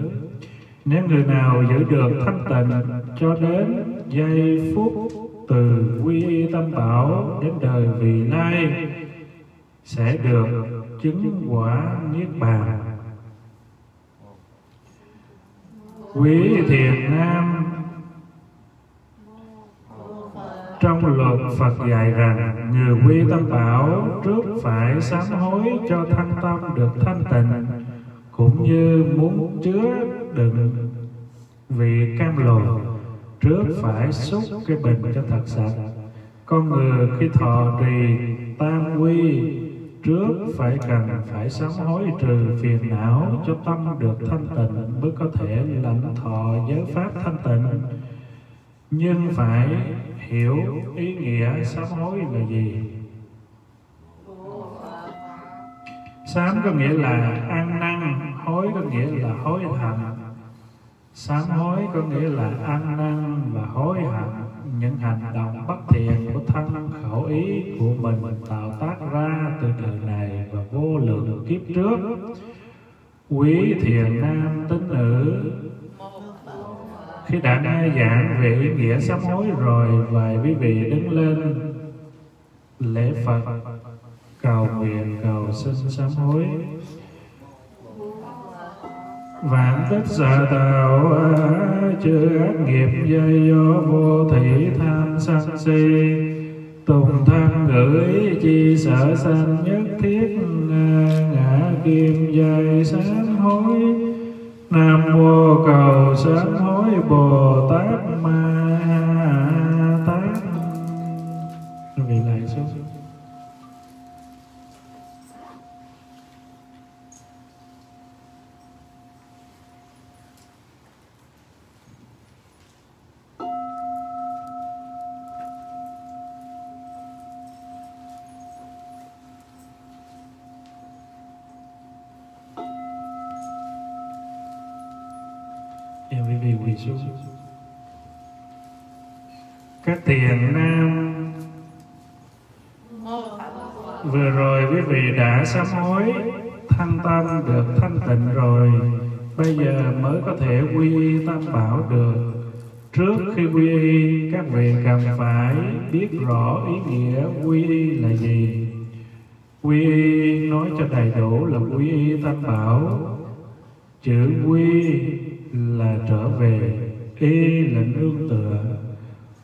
Nếu người nào giữ được thanh tịnh cho đến giây phút từ quy tâm bảo đến đời vị lai, sẽ được chứng quả niết bàn. Quý thiền nam. Trong luật Phật dạy rằng, người quy tâm bảo trước phải sám hối cho thanh tâm được thanh tịnh, cũng như muốn chứa đựng vị cam lồ trước phải xúc cái bình cho thật sạch. Con người khi thọ trì tam quy trước phải cần phải sám hối trừ phiền não cho tâm được thanh tịnh mới có thể lãnh thọ giới pháp thanh tịnh. Nhưng phải hiểu ý nghĩa sám hối là gì? Sám có nghĩa là ăn năn, hối có nghĩa là hối hận. Sám hối có nghĩa là ăn năn và hối hận những hành động bất thiện của thân khẩu ý của mình tạo tác ra từ đời này và vô lượng kiếp trước. Quý thiền nam tín nữ, khi đã nghe giảng về ý nghĩa sám hối rồi, vài quý vị đứng lên lễ phật, cầu nguyện, cầu xin sám hối vạn tất xà tạo chư ác nghiệp dây do vô thị tham sân si. Tùng thân gửi chi sợ sanh nhất thiết ngã kim dây sám hối. Nam mô cầu sám hối bồ tát ma sám hối Thanh tâm được thanh tịnh rồi. Bây giờ mới có thể quy y tam bảo được. Trước khi quy y Các vị cần phải biết rõ ý nghĩa quy y là gì. Quy y nói cho đầy đủ là quy y tam bảo. Chữ quy là trở về, y là nương tựa.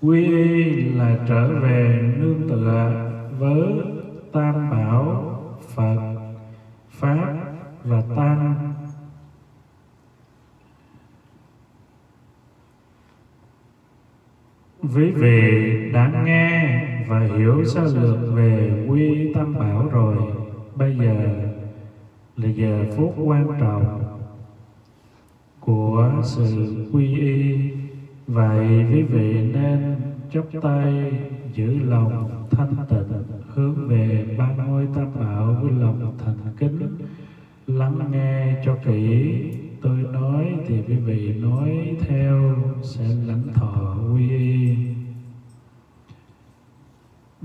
Quy y là trở về, nương tựa với tam bảo phật, pháp và tăng. Quý vị đã nghe và hiểu sơ lược về quy tâm bảo rồi. Bây giờ là giờ phút quan trọng của sự quy y. Vậy quý vị nên chắp tay giữ lòng thanh tịnh hướng về ba ngôi tam bảo với lòng thành kính. Lắng nghe cho kỹ, tôi nói thì quý vị nói theo, sẽ lãnh thọ quy y.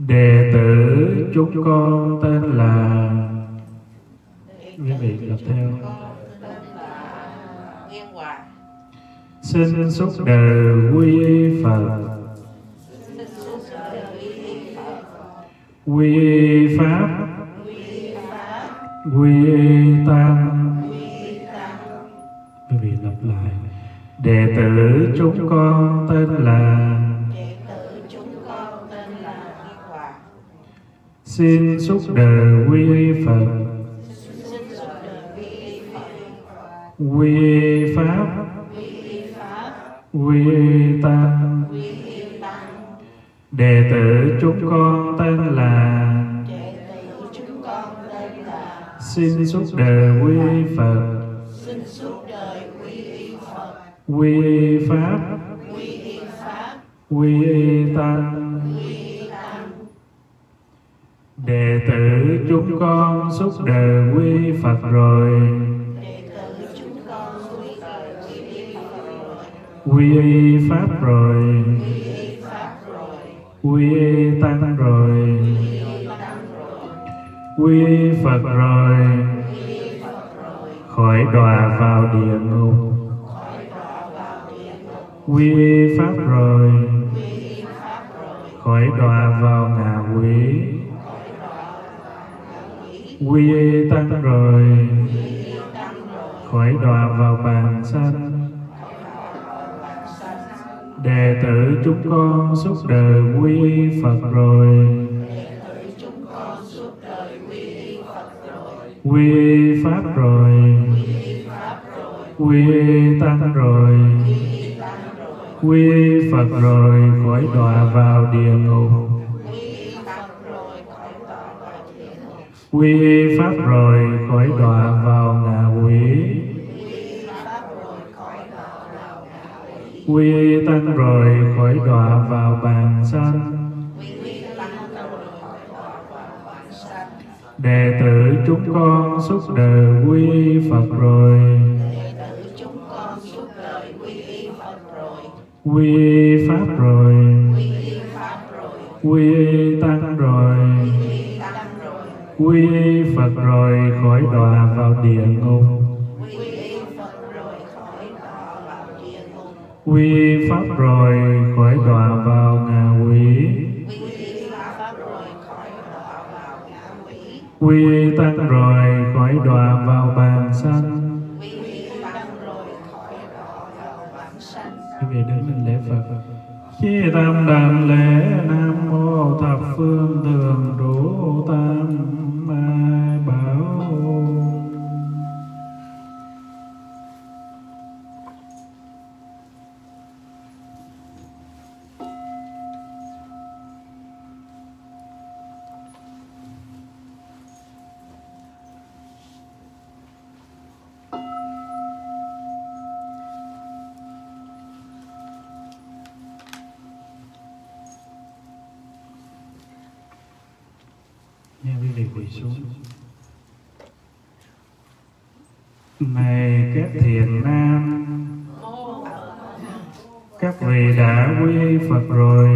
Đệ tử chúng con tên là, quý vị đọc theo. Hòa xin suốt đời quy y phật. Quy pháp. Quy tăng. Quý vị lặp lại. Đệ tử chúng con tên là xin xúc đời quy phật. Quy pháp. Quy tăng Quy Tăng đệ tử chúng con tên là Đệ tử chúng con tên là xin suốt đời quy phật. Quy y Phật. Quy y pháp. Quy y Pháp. Quy y tăng. Đệ tử chúng con suốt đời quy Phật rồi. Quy y pháp rồi quy tăng rồi. Quy phật rồi. Khỏi đọa vào địa ngục. Quy pháp rồi. Khỏi đọa vào ngạ quỷ. Quy tăng rồi. Tăng rồi khỏi đọa vào bàn sanh đệ tử chúng con suốt đời quy phật rồi. Quy pháp rồi. Quy tăng rồi. Quy phật rồi, khỏi đọa vào địa ngục. Quy rồi khỏi đọa vào quy pháp rồi, khỏi đọa vào ngạ quỷ. Quy tăng rồi khỏi đọa vào bàn sanh. Đệ tử chúng con suốt đời quy y phật rồi. Quy y pháp rồi. Quy tăng rồi. Quy y tăng rồi quy y phật rồi khỏi đọa vào địa ngục quy y Phật rồi khỏi đọa vào địa ngục quy pháp rồi, khỏi đọa vào ngạ quỷ. Quy tăng rồi, khỏi đọa vào bàn sanh. Quy quý vị đứng lên lễ phật. Khi tam đàn lễ, Nam Mô Thập Phương Thường đủ Tam Mai Bảo. Xuống Này các thiền nam, Các vị đã quy Phật rồi,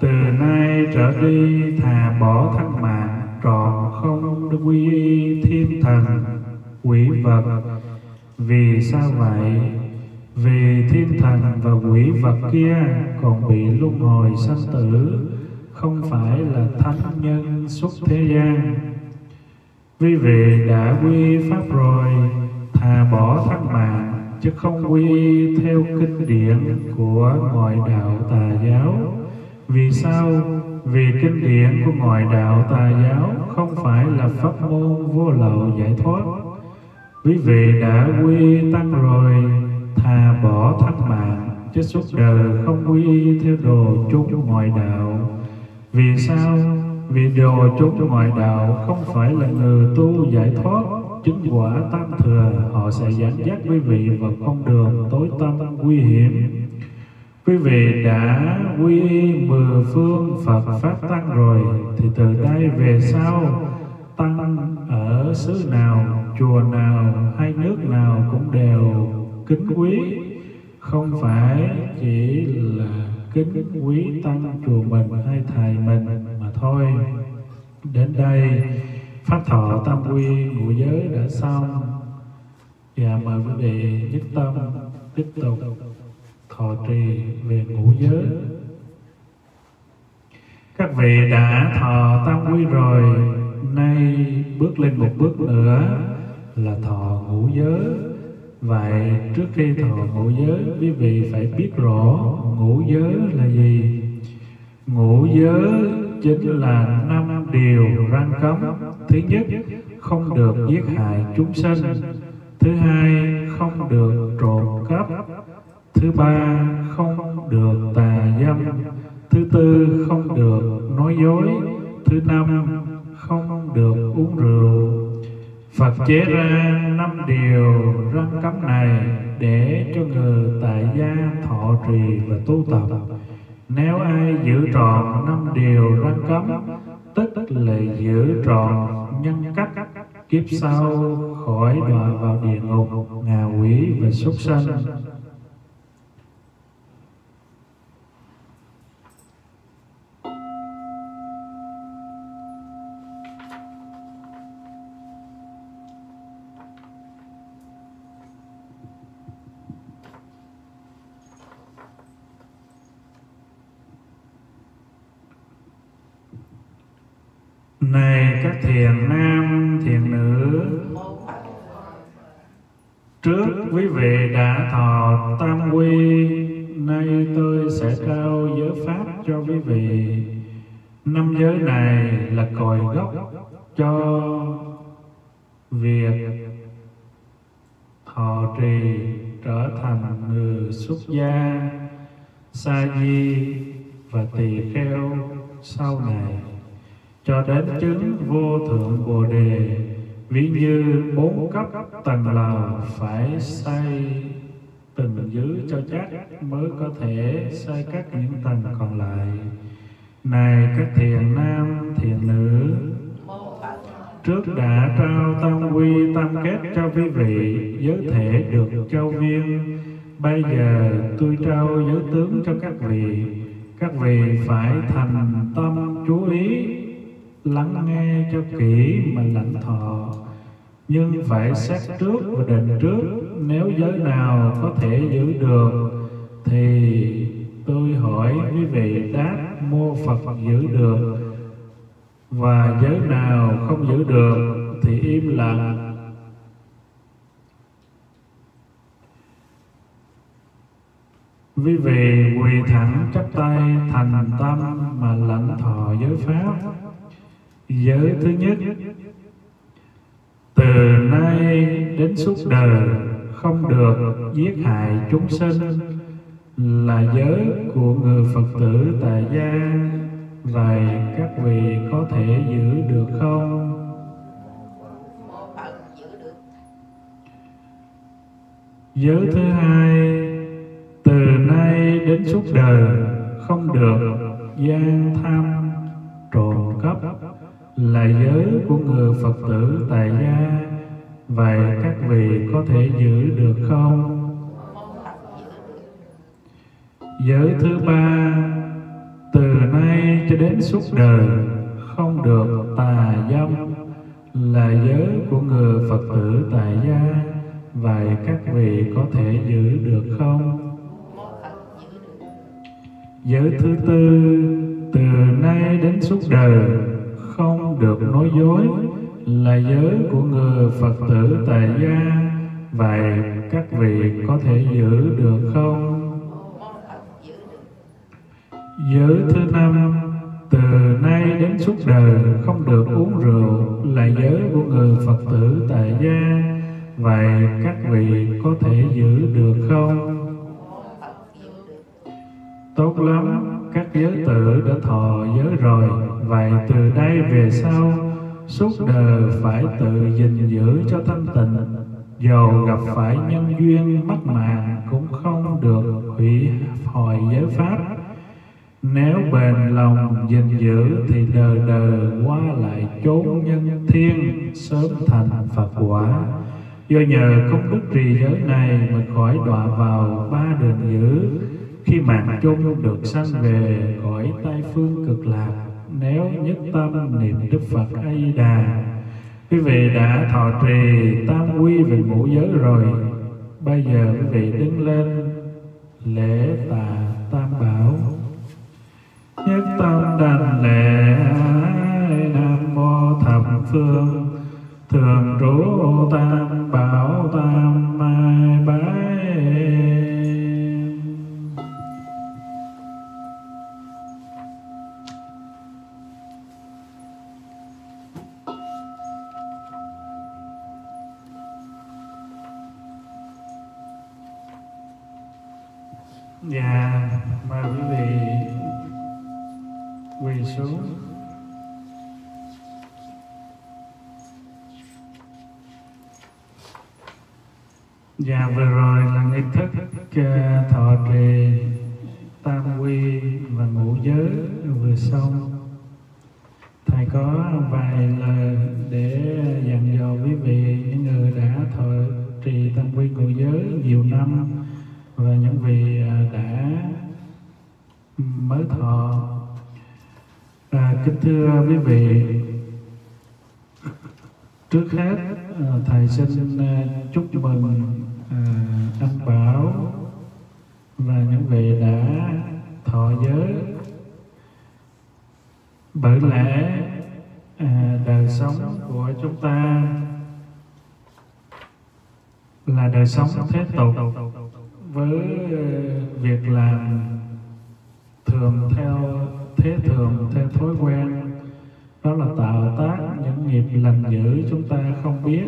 Từ nay trở đi thà bỏ thân mạng, Trọn không được quy y thiên thần, Quỷ vật Vì sao vậy? Vì thiên thần và quỷ vật kia còn bị luân hồi sanh tử không phải là thánh nhân xuất thế gian. Quý vị đã quy pháp rồi, thà bỏ thân mạng, chứ không quy theo kinh điển của ngoại đạo tà giáo. Vì sao? Vì kinh điển của ngoại đạo tà giáo không phải là pháp môn vô lậu giải thoát. Quý vị đã quy tăng rồi, thà bỏ thân mạng, chứ suốt đời không quy theo đồ chung ngoại đạo vì sao? Vì đồ chúng ngoại đạo không phải là người tu giải thoát chứng quả tam thừa, họ sẽ dẫn dắt quý vị vào con đường tối tăm nguy hiểm. Quý vị đã quy y mười phương Phật Pháp Tăng rồi, thì từ đây về sau, Tăng ở xứ nào, chùa nào hay nước nào cũng đều kính quý, không phải chỉ là kính quý tăng chùa mình hay thầy mình mà thôi. Đến đây, pháp thọ tam quy ngũ giới đã xong. Và mời quý vị nhất tâm tiếp tục thọ trì về ngũ giới. Các vị đã thọ tam quy rồi, nay bước lên một bước nữa là thọ ngũ giới. Vậy trước khi thọ ngũ giới, Quý vị phải biết rõ ngũ giới là gì. Ngũ giới chính là năm điều răn cấm. Thứ nhất, không được giết hại chúng sinh Thứ hai, không được trộm cắp. Thứ ba, không được tà dâm. Thứ tư, không được nói dối. Thứ năm, không được uống rượu. Phật chế ra năm điều răn cấm này để cho người tại gia thọ trì và tu tập. Nếu ai giữ trọn năm điều răn cấm tức là giữ trọn nhân cách kiếp sau khỏi đọa vào địa ngục ngạ quỷ và súc sanh này, các thiền nam, thiền nữ, trước quý vị đã thọ tam quy, nay tôi sẽ trao giới pháp cho quý vị. Năm giới này là cội gốc cho việc thọ trì trở thành người xuất gia, sa di và tỳ kheo sau này cho đến chứng vô thượng bồ đề, ví như bốn cấp tầng lầu phải xây từng dưới cho chắc mới có thể xây các những tầng còn lại. Này các thiền nam, thiền nữ, trước đã trao tam quy tam kết cho quý vị, giới thể được châu viên. Bây giờ tôi trao giới tướng cho các vị các vị phải thành tâm chú ý lắng nghe cho kỹ mà lãnh thọ. Nhưng phải xét trước và định trước, nếu giới nào có thể giữ được, thì tôi hỏi quý vị đáp, mô phật giữ được. Và giới nào không giữ được, thì im lặng. Quý vị quỳ thẳng chắp tay thành tâm mà lãnh thọ giới pháp giới thứ nhất, từ nay đến suốt đời không được giết hại chúng sinh là giới của người phật tử tại gia, vậy các vị có thể giữ được không? Giới thứ hai, từ nay đến suốt đời không được gian tham trộm cắp là giới của người Phật tử tại gia Vậy các vị có thể giữ được không? Giới thứ ba, Từ nay cho đến suốt đời, Không được tà dâm Là giới của người Phật tử tại gia Vậy các vị có thể giữ được không? Giới thứ tư, Từ nay đến suốt đời không được nói dối là giới của người Phật tử tại gia. Vậy các vị có thể giữ được không? Giới thứ năm, từ nay đến suốt đời không được uống rượu là giới của người Phật tử tại gia. Vậy các vị có thể giữ được không? Tốt lắm các giới tử đã thọ giới rồi, vậy từ đây về sau, suốt đời phải tự gìn giữ cho thanh tịnh. Dầu gặp phải nhân duyên mắc màng cũng không được hủy hồi giới pháp. Nếu bền lòng gìn giữ thì đời đời qua lại chốn nhân thiên, sớm thành phật quả. Do nhờ công đức trì giới này mà khỏi đọa vào ba đường dữ khi mạng chung được sanh về cõi tây phương cực lạc, nếu nhất tâm niệm đức phật a di đà quý vị đã thọ trì tam quy về ngũ giới rồi. Bây giờ quý vị đứng lên lễ tạ tam bảo. Nhất tâm đảnh lễ nam mô thập phương. Thường trú tam bảo tam mai bái mời quý vị quỳ xuống. Dạ, vừa rồi là nghi thức uh, thọ trì tam quy và ngũ giới vừa xong. Thầy có vài lời để dặn dò quý vị những người đã thọ trì tam quy ngũ giới nhiều năm và những vị ờ, đã mới thọ. À, kính thưa quý vị. Trước hết à, thầy xin à, chúc mừng à, anh bảo và những vị đã thọ giới. Bởi lẽ à, đời sống của chúng ta là đời sống thế tục với à, việc làm thường theo thế thường theo thói quen. Đó là tạo tác những nghiệp lành dữ chúng ta không biết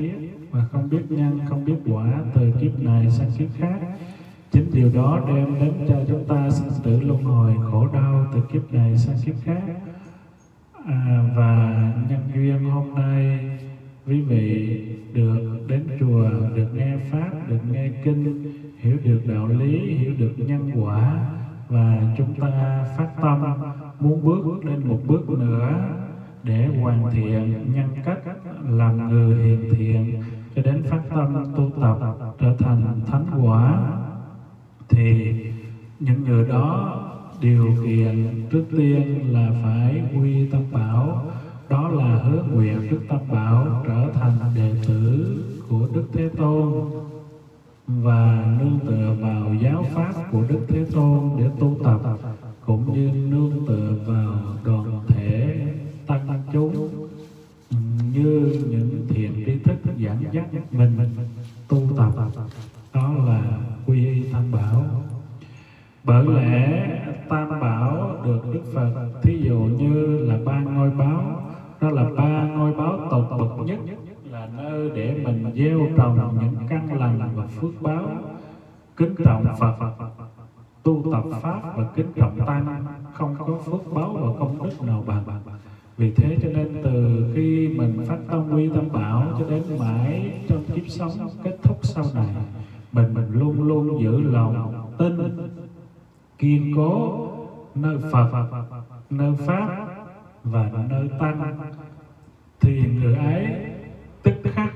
và không biết nhân không biết quả từ kiếp này sang kiếp khác. Chính điều đó đem đến cho chúng ta sinh tử luân hồi khổ đau từ kiếp này sang kiếp khác. À, và nhân duyên hôm nay quý vị được đến chùa được nghe pháp được nghe kinh hiểu được đạo lý hiểu được nhân quả và chúng ta phát tâm muốn bước lên một bước nữa để hoàn thiện nhân cách, làm người hiền thiện, cho đến phát tâm tu tập trở thành thánh quả. Thì những người đó điều kiện trước tiên là phải quy tâm bảo, đó là hứa nguyện đức tâm bảo trở thành đệ tử của đức thế tôn và nương tựa vào giáo pháp của đức thế tôn để tu tập, cũng như nương tựa vào đoàn thể tăng chúng, như những thiện tri thức dẫn dắt mình tu tập. Đó là quy y tam bảo. Bởi lẽ tam bảo được đức phật thí dụ như là ba ngôi báo, đó là ba ngôi báo tột bậc nhất ơi để mình gieo trồng những căn lành và phước báo. Kính trọng phật tu tập pháp và kính trọng tăng. Không có phước báo và công đức nào bằng. Vì thế cho nên từ khi mình phát tâm quy tâm bảo cho đến mãi trong kiếp sống kết thúc sau này mình mình luôn luôn giữ lòng tin kiên cố nơi Phật, nơi Pháp và nơi Tăng. Thì người ấy tức khắc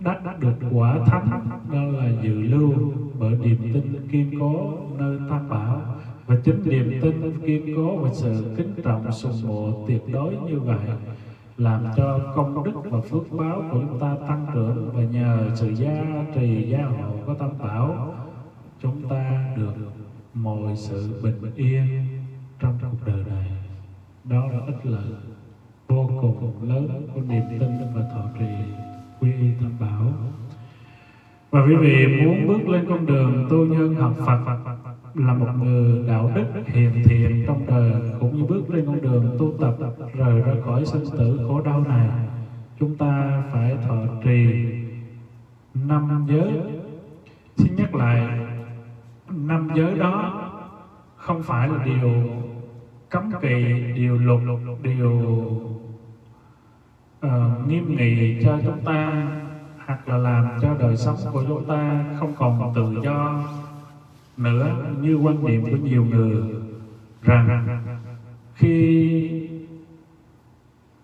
đắc được quả thánh đó là dự lưu bởi niềm tin kiên cố nơi tam bảo và chính niềm tin kiên cố và sự kính trọng sùng mộ tuyệt đối như vậy làm cho công đức và phước báo của chúng ta tăng trưởng và nhờ sự gia trì gia hộ của tam bảo, chúng ta được mọi sự bình yên trong cuộc đời này. Đó là ích lợi vô cùng lớn của niềm tin và thọ trì quy y tam bảo. Và quý vị muốn bước lên con đường tu nhân học Phật, là một người đạo đức hiền thiện trong đời, cũng như bước lên con đường tu tập rời ra khỏi sinh tử khổ đau này, chúng ta phải thọ trì năm giới. Xin nhắc lại, năm giới đó không phải là điều cấm kỵ, điều lục, điều uh, nghiêm nghị cho chúng ta hoặc là làm cho đời sống của chúng ta không còn tự do nữa như quan điểm của nhiều người. Rằng khi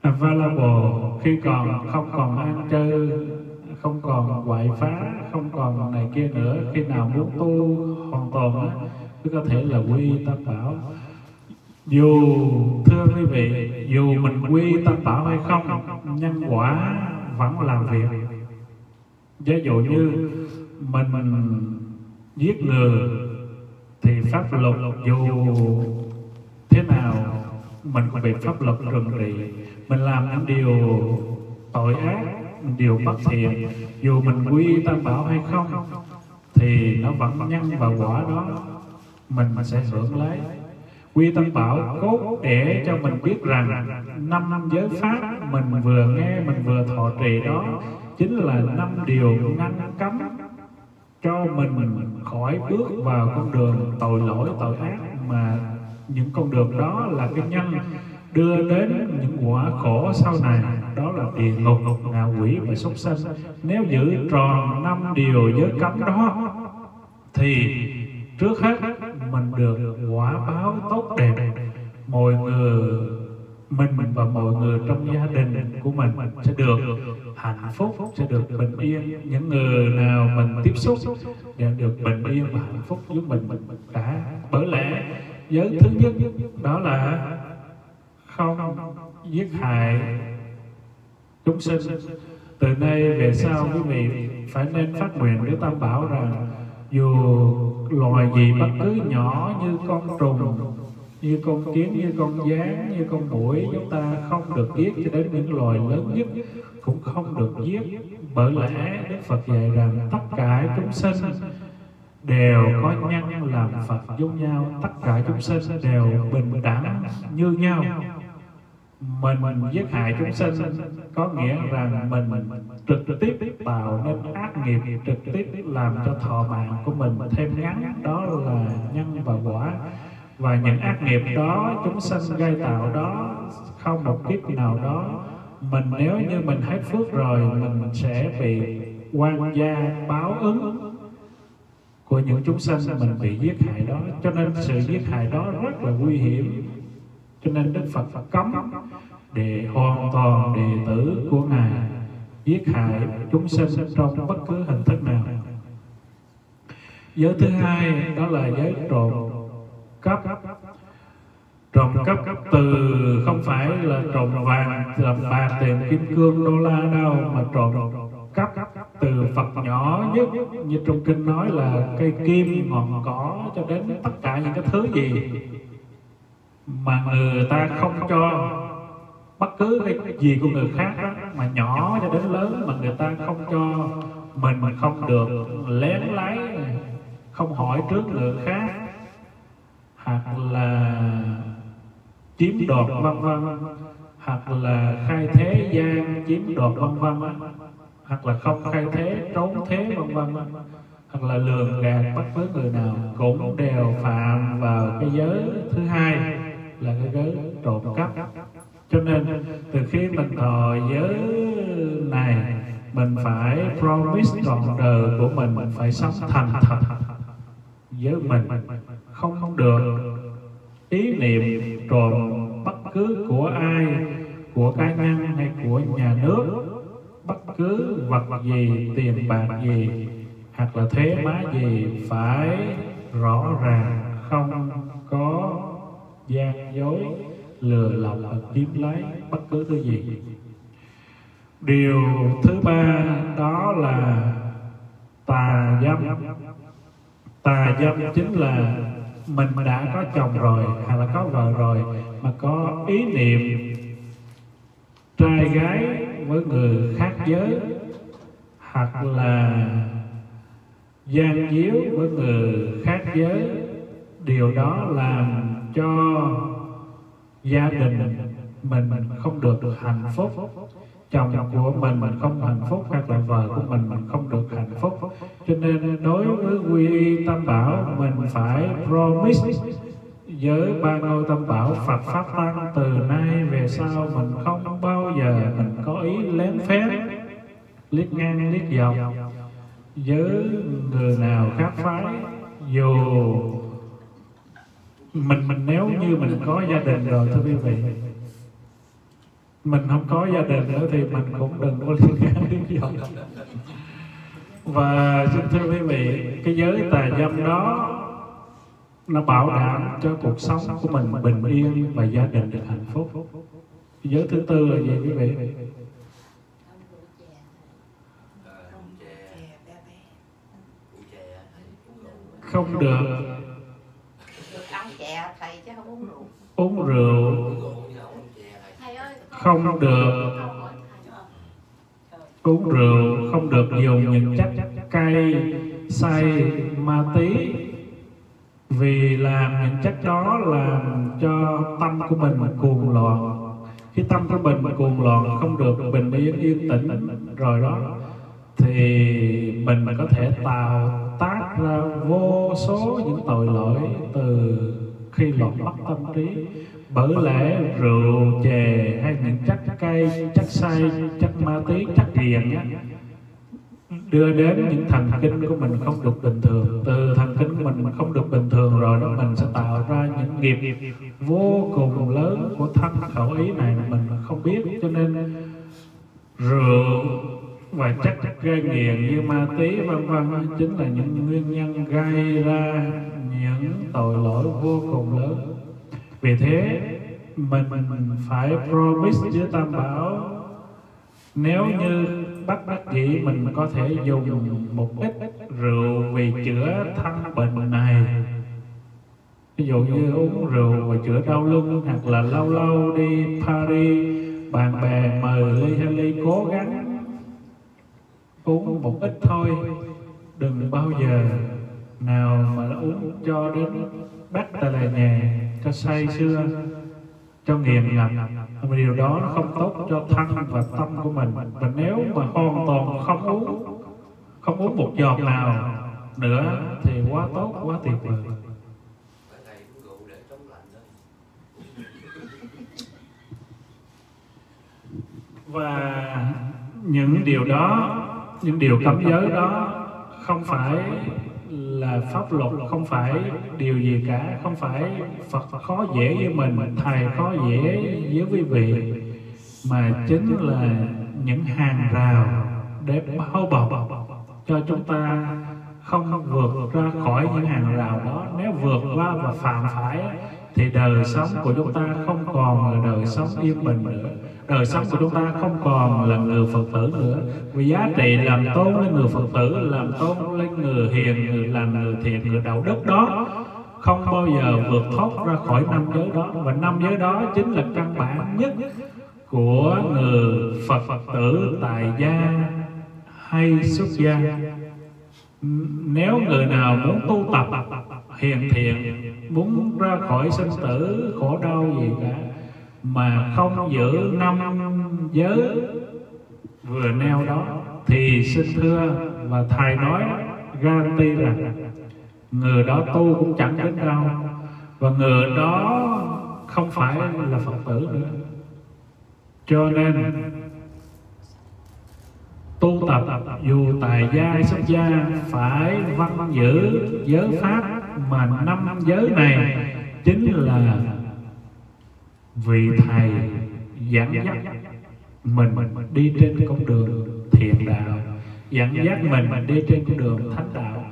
available khi còn không còn ăn chơi không còn quậy phá không còn này kia nữa khi nào muốn tu hoàn toàn á có thể là quy tâm bảo dù thưa quý vị dù mình quy tam bảo hay không, nhân quả vẫn làm việc. Ví dụ như mình mình giết người thì pháp luật dù thế nào, mình cũng bị pháp luật trừng trị mình làm những điều tội ác điều bất thiện. Dù mình quy tam bảo hay không, thì nó vẫn nhân và quả đó, mình sẽ hưởng lấy quy tâm bảo cốt để cho mình biết rằng năm năm giới pháp mình vừa nghe, mình vừa thọ trì đó chính là năm điều ngăn cấm cho mình khỏi bước vào con đường tội lỗi, tội ác. Mà những con đường đó là cái nhân đưa đến những quả khổ sau này, đó là địa ngục, ngạ quỷ và súc sanh. Nếu giữ tròn năm điều giới cấm đó thì trước hết mình được quả báo tốt mọi người, mình mình và mọi người trong gia đình của mình sẽ được hạnh phúc, sẽ được bình yên. Những người nào mình tiếp xúc sẽ được bình yên và hạnh phúc với mình cả bởi lẽ, giới thứ nhất, đó là không giết hại chúng sinh. Từ nay về sau, quý vị phải nên phát nguyện với tam bảo rằng dù loài gì bất cứ nhỏ như con trùng như con kiến, như con gián, như con muỗi chúng ta không được giết cho đến những loài lớn nhất, cũng không được giết. Bởi lẽ đức phật dạy rằng tất cả chúng sinh đều có nhân làm phật giống nhau. Tất cả chúng sinh đều bình đẳng như nhau. Mình giết hại chúng sinh có nghĩa rằng mình trực tiếp tạo nên ác nghiệp, trực tiếp làm cho thọ mạng của mình thêm ngắn. Đó là nhân và quả và những ác nghiệp đó, chúng sanh gây tạo đó, không một kiếp nào đó. Mình nếu như mình hết phước rồi, mình sẽ bị quan gia báo ứng của những chúng sanh mình bị giết hại đó. Cho nên sự giết hại đó rất là nguy hiểm. Cho nên đức phật cấm để hoàn toàn đệ tử của ngài giết hại chúng sanh trong bất cứ hình thức nào. Giới thứ hai đó là giới trộm cấp. Trộm cấp từ không phải là trộm vàng làm bạc tiền kim cương đô la đâu mà trộm cấp từ Phật nhỏ nhất. Như trong kinh nói là cây kim ngọn cỏ cho đến tất cả những cái thứ gì mà người ta không cho bất cứ cái gì của người khác đó, mà nhỏ cho đến lớn mà người ta không cho mình mình không được lén lái không hỏi trước người khác hoặc là chiếm đoạt vân vân, hoặc là khai thế gian chiếm đoạt vân vân, hoặc là không khai thế, trốn thế vân vân, hoặc là lường gạt bất cứ người nào cũng đều phạm vào cái giới thứ hai là cái giới trộm cắp. Cho nên từ khi mình thọ giới này, mình phải promise trọn đời của mình mình phải sống thành thật với mình không không được. Ý niệm trộm bất cứ của ai, của cá nhân hay của nhà nước, bất cứ vật gì, tiền bạc gì, hoặc là thuế má gì phải rõ ràng không có gian dối, lừa lọc và kiếm lấy bất cứ thứ gì. Điều thứ ba đó là tà dâm. Tà dâm chính là mình mà đã có chồng rồi, hay là có vợ rồi, mà có ý niệm trai gái với người khác giới, hoặc là gian díu với người khác giới, điều đó làm cho gia đình mình không được được hạnh phúc chồng của mình mình không hạnh phúc hoặc là vợ của mình mình không được hạnh phúc. Cho nên đối với quy y tam bảo, mình phải promise với ba ngôi tam bảo Phật pháp tăng, từ nay về sau mình không bao giờ mình có ý lén phép, liếc ngang liếc dọc với người nào khác phái. Dù mình mình nếu như mình có gia đình rồi, thưa quý vị mình không có gia đình nữa thì mình cũng đừng có liên can đến dòng và xin thưa quý vị cái giới tà dâm đó nó bảo đảm cho cuộc sống của mình bình yên và gia đình được hạnh phúc. Giới thứ tư là gì quý vị? Không được. Uống rượu không được. Uống rượu không được dùng những chất cay, say, ma tí. Vì làm những chất đó làm cho tâm của mình cuồng loạn. Khi tâm của mình cuồng loạn không được bình yên yên tĩnh. Rồi đó, thì mình có thể tạo tác ra vô số những tội lỗi từ khi loạn mất tâm trí bởi lẽ rượu chè hay những chất cay, chất say, chất ma túy, chất nghiện đưa đến những thần kinh của mình không được bình thường. Từ thần kinh của mình không được bình thường rồi đó, mình sẽ tạo ra những nghiệp vô cùng lớn của thân khẩu ý này mà mình không biết. Cho nên rượu và chất gây nghiện như ma túy, vân vân chính là những nguyên nhân gây ra những tội lỗi vô cùng lớn vì thế, mình phải promise với tam bảo, nếu như bắt bác dĩ mình có thể dùng một ít rượu vì chữa thân bệnh này. Ví dụ như uống rượu và chữa đau lưng hoặc là lâu lâu đi paris bạn bè mời ly hay ly cố gắng uống một ít thôi. Đừng bao giờ nào mà uống cho đến bắt ta là nhà cho say xưa, cho nghiền ngập. Mà điều đó nó không tốt cho thân và tâm của mình. Và nếu mà hoàn toàn không uống không uống một giọt nào nữa thì quá tốt quá tuyệt vời. Và những điều đó những điều cấm giới đó không phải là pháp luật không phải điều gì cả, không phải phật khó dễ với mình, thầy khó dễ với quý vị, mà chính là những hàng rào để bao bọc cho chúng ta không vượt ra khỏi những hàng rào đó. Nếu vượt qua và phạm phải thì đời sống của chúng ta không còn là đời sống yên bình nữa đời sống của chúng ta không còn là người phật tử nữa. Vì giá trị làm tốt lên người phật tử, làm tốt lên người hiền, người làm người thiện, người đạo đức đó, không bao giờ vượt thoát ra khỏi năm giới đó. Và năm giới đó chính là căn bản nhất của người phật phật tử tại gia hay xuất gia. Nếu người nào muốn tu tập hiền thiện, muốn ra khỏi sinh tử, khổ đau gì cả mà không giữ năm giới vừa neo đó, thì xin thưa và thầy nói guarantee rằng người đó tu cũng chẳng đến đâu, và người đó không phải là phật tử nữa. Cho nên, tu tập dù tài gia hay xuất gia phải văn giữ giới pháp mà năm giới này chính là vị thầy dẫn dắt mình đi trên con đường thiện đạo, dẫn dắt mình đi trên con đường thánh đạo.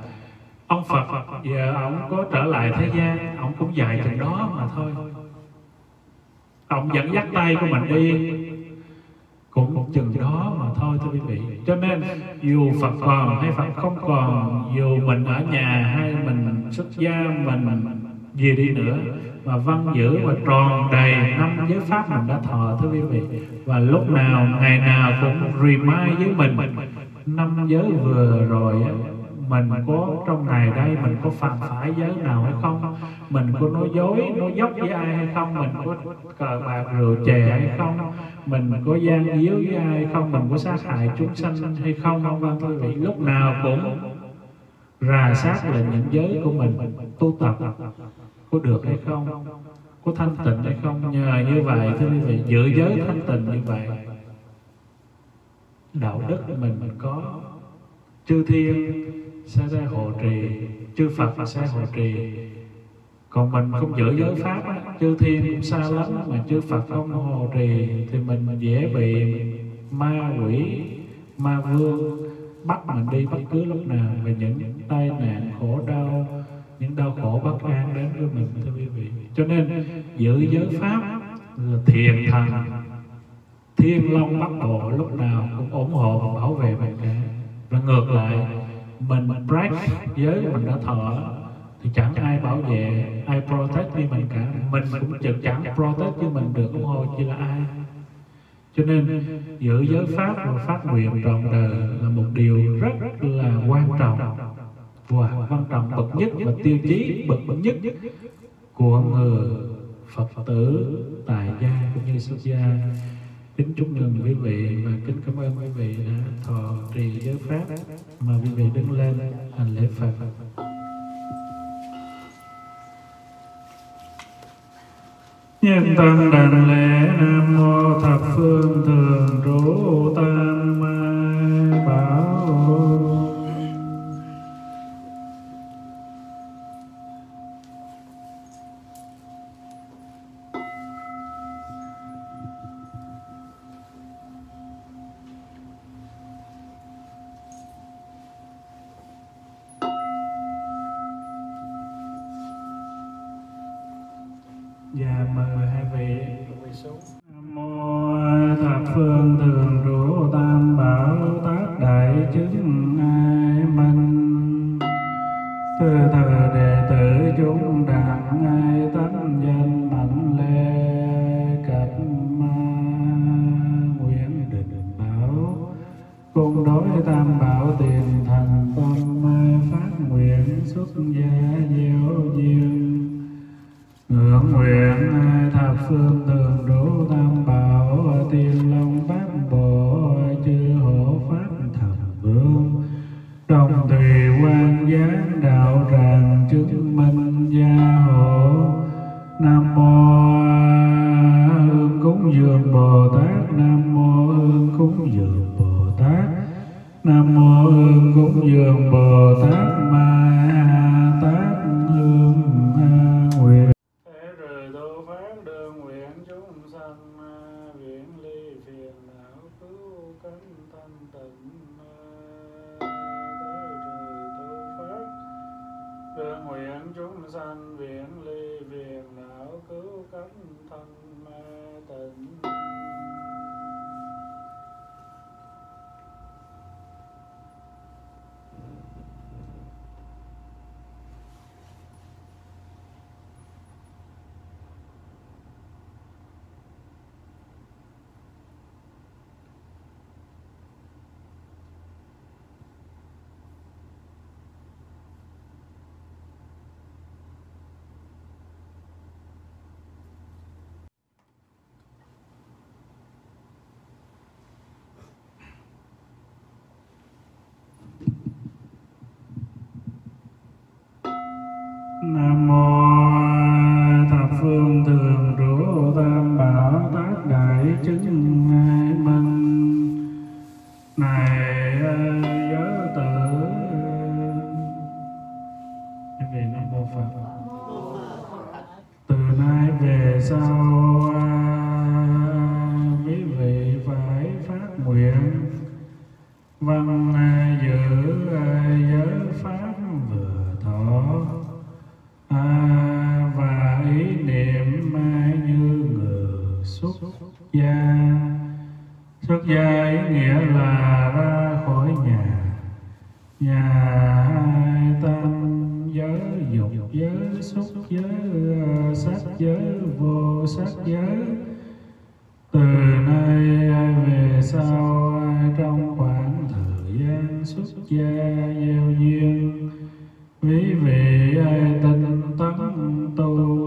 Ông phật, giờ ông có trở lại thế gian, ông cũng dạy chừng đó mà thôi. Ông dẫn dắt tay của mình đi cũng một chừng đó mà thôi thưa quý vị. Cho nên, dù phật còn hay phật không còn, dù mình ở nhà hay mình xuất gia, mình gì đi nữa và văn giữ và tròn đầy năm giới pháp mình đã thọ thưa quý vị. Và lúc nào, ngày nào cũng remind với mình, năm giới vừa rồi mình có trong ngày đây mình có phạm phải giới nào hay không? Mình có nói dối, nói dốc với ai hay không? Mình có cờ bạc rượu chè hay không? Mình có gian díu với ai hay không? Mình có sát hại chúng sanh hay không? Vân vân quý vị, lúc nào cũng rà sát là những giới của mình tu tập có được hay không? Có thanh tịnh hay không? Nhờ như vậy thưa quý vị giữ giới thanh tịnh như vậy. Đạo đức mình mình có. Chư thiên sẽ ra hộ trì chư phật sẽ hộ trì. Còn mình không giữ giới pháp á, chư thiên cũng xa lắm mà chư phật không hộ trì thì mình dễ bị ma quỷ ma vương bắt mình đi bất cứ lúc nào. Và những tai nạn khổ đau những đau khổ bất an đến với mình, thưa quý vị. Cho nên, giữ giới pháp thiền thần. Thiên long bắc bộ lúc nào cũng ủng hộ và bảo vệ mình cả. Và ngược lại, mình mình break giới mình đã thọ, thì chẳng ai bảo vệ, ai protect như mình cả. Mình cũng chừng chẳng protect như mình được, ủng hộ chỉ là ai. Cho nên, giữ giới pháp và phát nguyện trọn đời là một điều rất là quan trọng và quan trọng bậc nhất và tiêu chí bậc nhất của người Phật tử tại gia cũng như xuất gia. Kính chúc mừng quý vị và kính cảm ơn quý vị đã thọ trì giới pháp mà quý vị đứng lên hành lễ Phật. Nhân tâm đảnh lễ nam mô thập phương thường Trú tam mai bảo chứng ai minh. Từ từ đệ tử chúng đặng ai à, tánh tận tăng tâu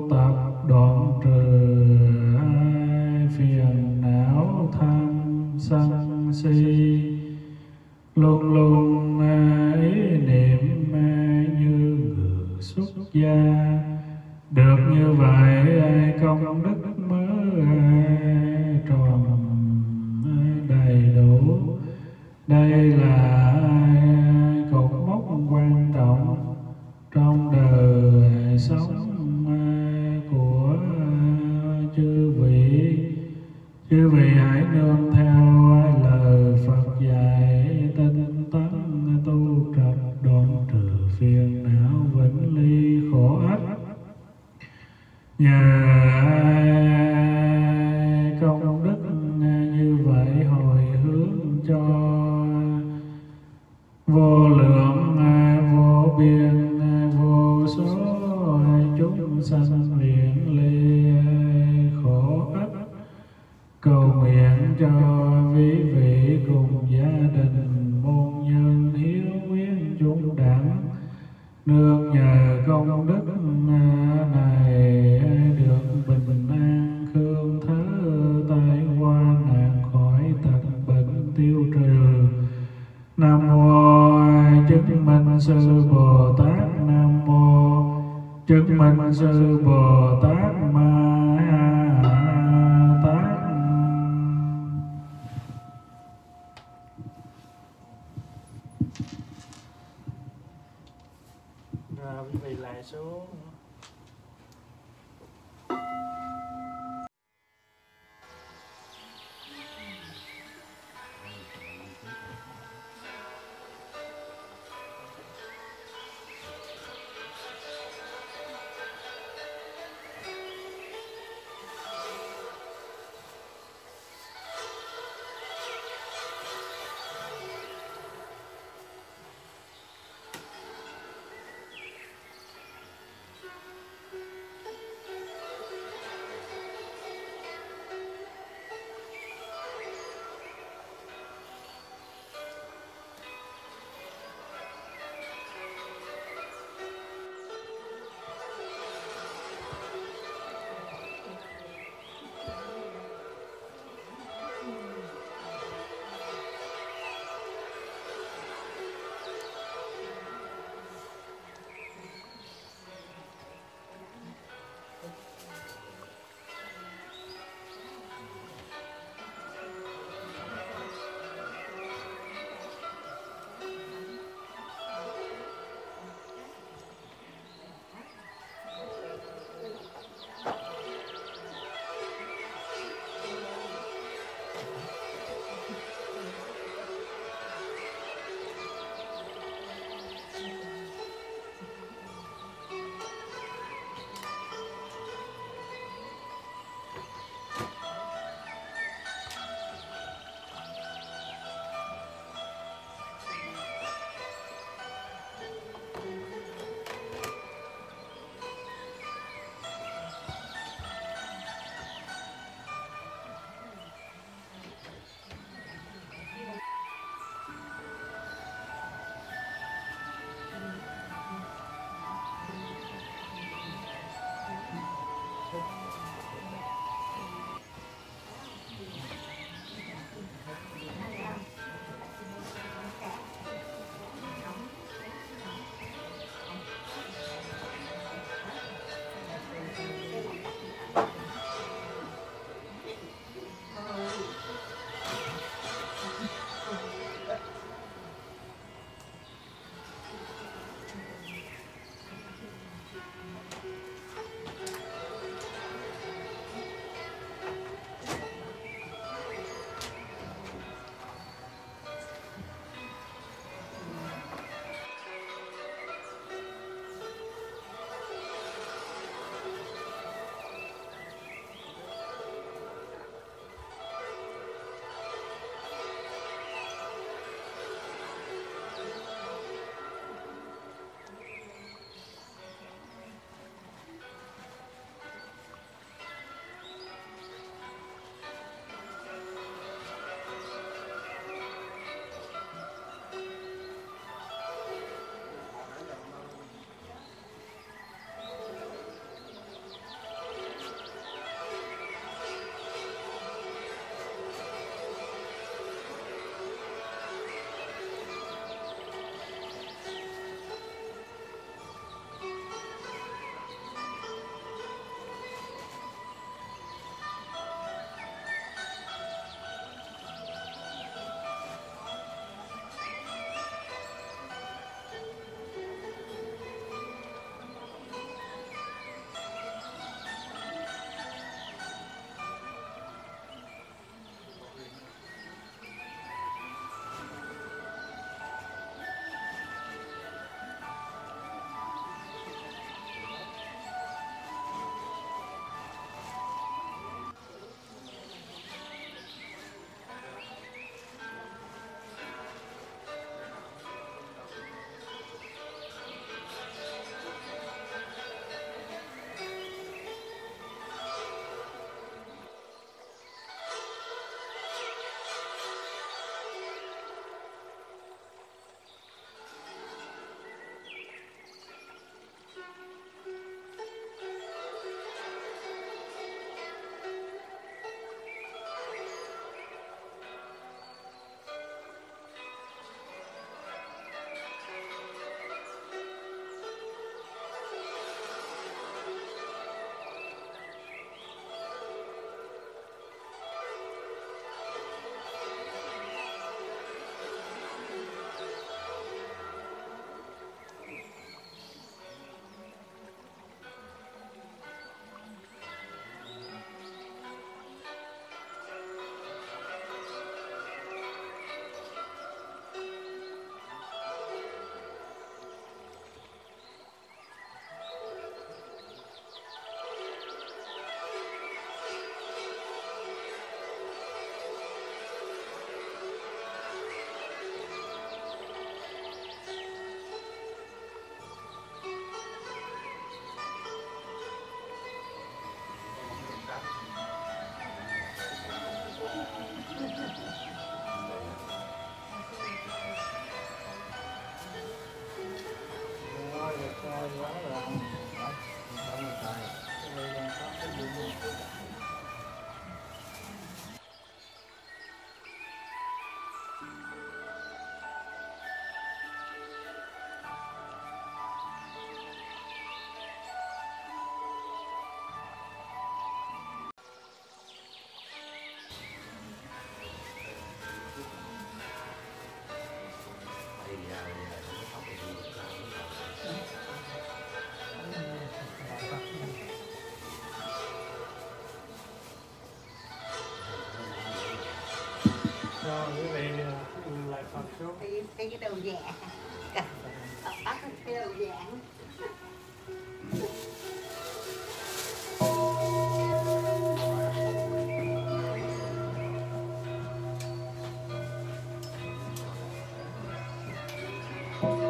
lại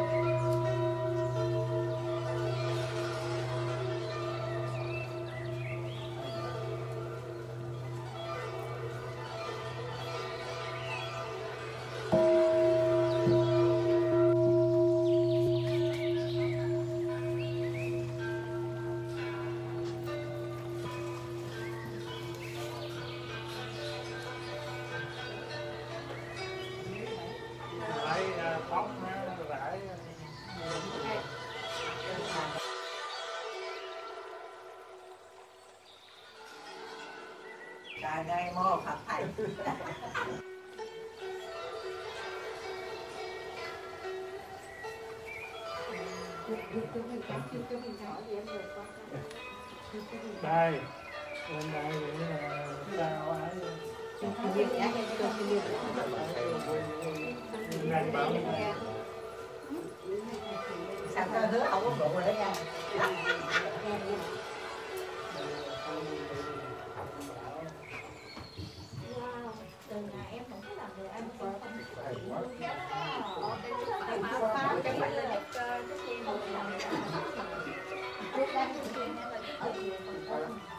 Trời đây mô Phật Thầy đây lên đây để là sao ấy Sao tôi hứa không có phụ nữa nha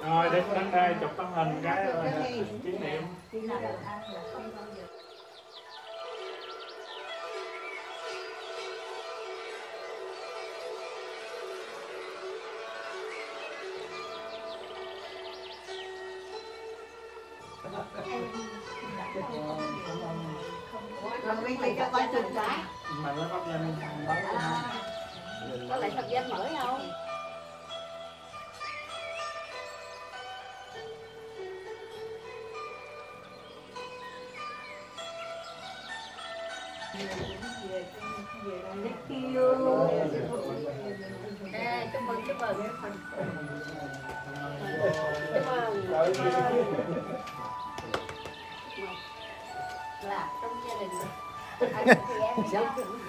rồi đến đến đây chụp tấm hình cái ờ, kỷ niệm. Lần đi thì cho coi trường trái Mà nó bắt lên bấm cho nó à. Có lại thật gian mới không? Chúc mừng, chúc mừng. Chúc mừng 行